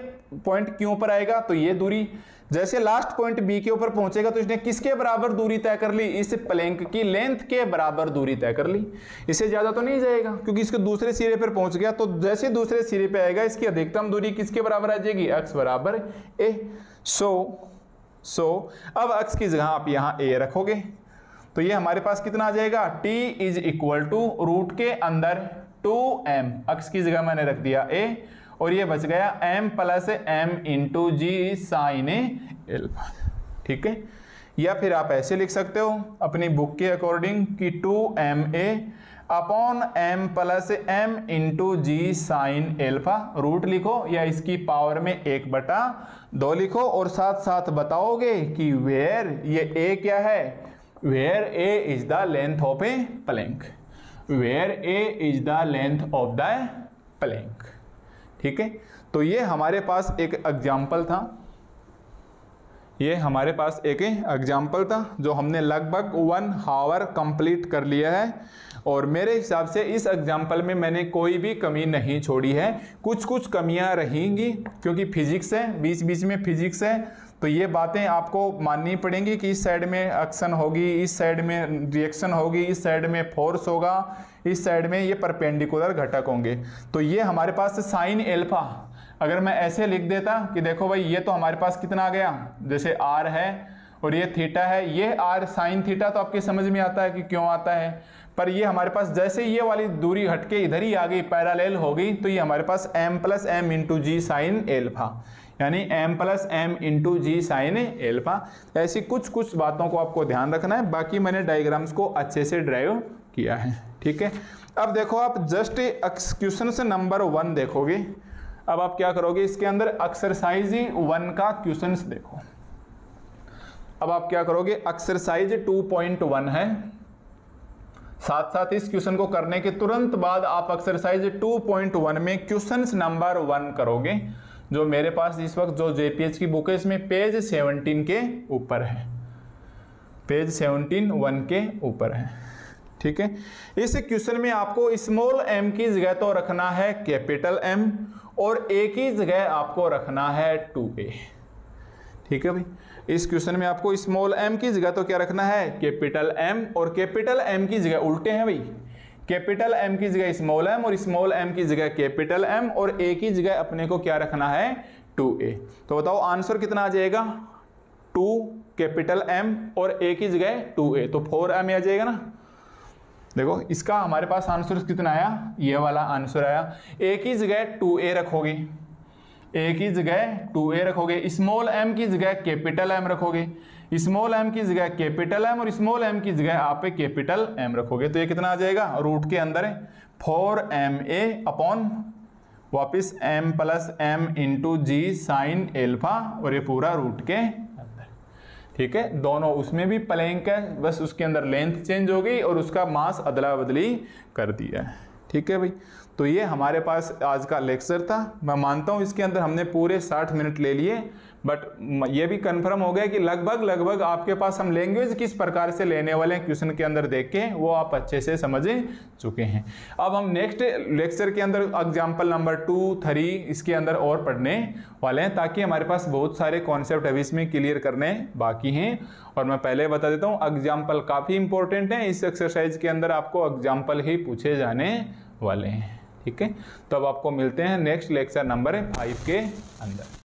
पॉइंट क्यों पर आएगा तो ये दूरी जैसे लास्ट पॉइंट बी के ऊपर पहुंचेगा तो इसने किसके बराबर दूरी तय कर ली इस प्लैंक की लेंथ के बराबर दूरी तय कर ली इससे ज्यादा तो नहीं जाएगा क्योंकि इसके दूसरे सिरे पर पहुंच गया तो जैसे दूसरे सिरे पर आएगा इसकी अधिकतम दूरी किसके बराबर आ जाएगी एक्स बराबर ए सो सो अब एक्स की जगह आप यहां ए रखोगे तो ये हमारे पास कितना आ जाएगा t is equal to root के अंदर 2m अक्स की जगह मैंने रख दिया a और ये बच गया m plus m into g sine alpha ठीक है या फिर आप ऐसे लिख सकते हो अपनी बुक के अकॉर्डिंग कि two m a upon m plus m into g sine alpha root लिखो या इसकी पावर में एक बटा दो लिखो और साथ साथ बताओगे कि वेयर ये ए क्या है where a is the length of a plank where a is the length of the plank ठीक है तो ये हमारे पास एक एग्जाम्पल था ये हमारे पास एक एग्जाम्पल था जो हमने लगभग वन हावर कंप्लीट कर लिया है और मेरे हिसाब से इस एग्जाम्पल में मैंने कोई भी कमी नहीं छोड़ी है कुछ कुछ कमियां रहेंगी क्योंकि फिजिक्स है बीच बीच में फिजिक्स है तो ये बातें आपको माननी पड़ेंगी कि इस साइड में एक्शन होगी इस साइड में रिएक्शन होगी इस साइड में फोर्स होगा इस साइड में ये परपेंडिकुलर घटक होंगे तो ये हमारे पास साइन एल्फा अगर मैं ऐसे लिख देता कि देखो भाई ये तो हमारे पास कितना आ गया जैसे आर है और ये थीटा है ये आर साइन थीटा तो आपके समझ में आता है कि क्यों आता है पर ये हमारे पास जैसे ये वाली दूरी हटके इधर ही आ गई पैरालेल हो गई तो ये हमारे पास m plus m into g sine alpha यानी m plus m into g sine alpha ऐसी कुछ कुछ बातों को आपको ध्यान रखना है बाकी मैंने डायग्राम्स को अच्छे से ड्राइव किया है ठीक है अब देखो आप जस्ट क्वेश्चन से नंबर वन देखोगे अब आप क्या करोगे इसके अंदर एक्सरसाइज वन का क्वेश्चन देखो अब आप क्या करोगे एक्सरसाइज 2.1 है साथ साथ इस क्वेश्चन को करने के तुरंत बाद आप एक्सरसाइज 2.1 में क्वेश्चन नंबर वन करोगे जो मेरे पास इस वक्त जो जे की बुक है इसमें पेज सेवनटीन के ऊपर है पेज सेवनटीन वन के ऊपर है ठीक है इस क्वेश्चन में आपको स्मॉल एम की जगह तो रखना है कैपिटल एम और ए की जगह आपको रखना है टू ए ठीक है भाई इस क्वेश्चन में आपको स्मॉल एम की जगह तो क्या रखना है कैपिटल एम और कैपिटल एम की जगह उल्टे हैं भाई कैपिटल एम की जगह स्मॉल एम और स्मॉल एम की जगह कैपिटल एम और ए की जगह अपने को क्या रखना है टू ए तो बताओ आंसर कितना आ जाएगा टू कैपिटल एम और ए की जगह टू ए तो फोर एम आ जाएगा ना देखो इसका हमारे पास आंसर कितना आया ये वाला आंसर आया ए की जगह टू ए रखोगे ए की जगह टू ए रखोगे स्मॉल एम की जगह कैपिटल एम रखोगे स्मॉल एम की जगह कैपिटल एम और स्मॉल एम की जगह आप पे कैपिटल एम रखोगे तो ये कितना आ जाएगा रूट के अंदर है फोर एम ए अपॉन वापिस m plus m into g sine alpha और ये पूरा रूट के ठीक है दोनों उसमें भी प्लैंक है बस उसके अंदर लेंथ चेंज हो गई और उसका मास अदला बदली कर दिया है ठीक है भाई तो ये हमारे पास आज का लेक्चर था मैं मानता हूँ इसके अंदर हमने पूरे 60 मिनट ले लिए बट ये भी कंफर्म हो गया कि लगभग लगभग आपके पास हम लैंग्वेज किस प्रकार से लेने वाले हैं क्वेश्चन के अंदर देख के वो आप अच्छे से समझ चुके हैं अब हम नेक्स्ट लेक्चर के अंदर एग्जाम्पल नंबर टू थ्री इसके अंदर और पढ़ने वाले हैं ताकि हमारे पास बहुत सारे कॉन्सेप्ट अभी इसमें क्लियर करने बाकी हैं और मैं पहले बता देता हूँ एग्जाम्पल काफ़ी इंपॉर्टेंट हैं इस एक्सरसाइज के अंदर आपको एग्जाम्पल ही पूछे जाने वाले हैं ठीक है तो अब आपको मिलते हैं नेक्स्ट लेक्चर नंबर फाइव के अंदर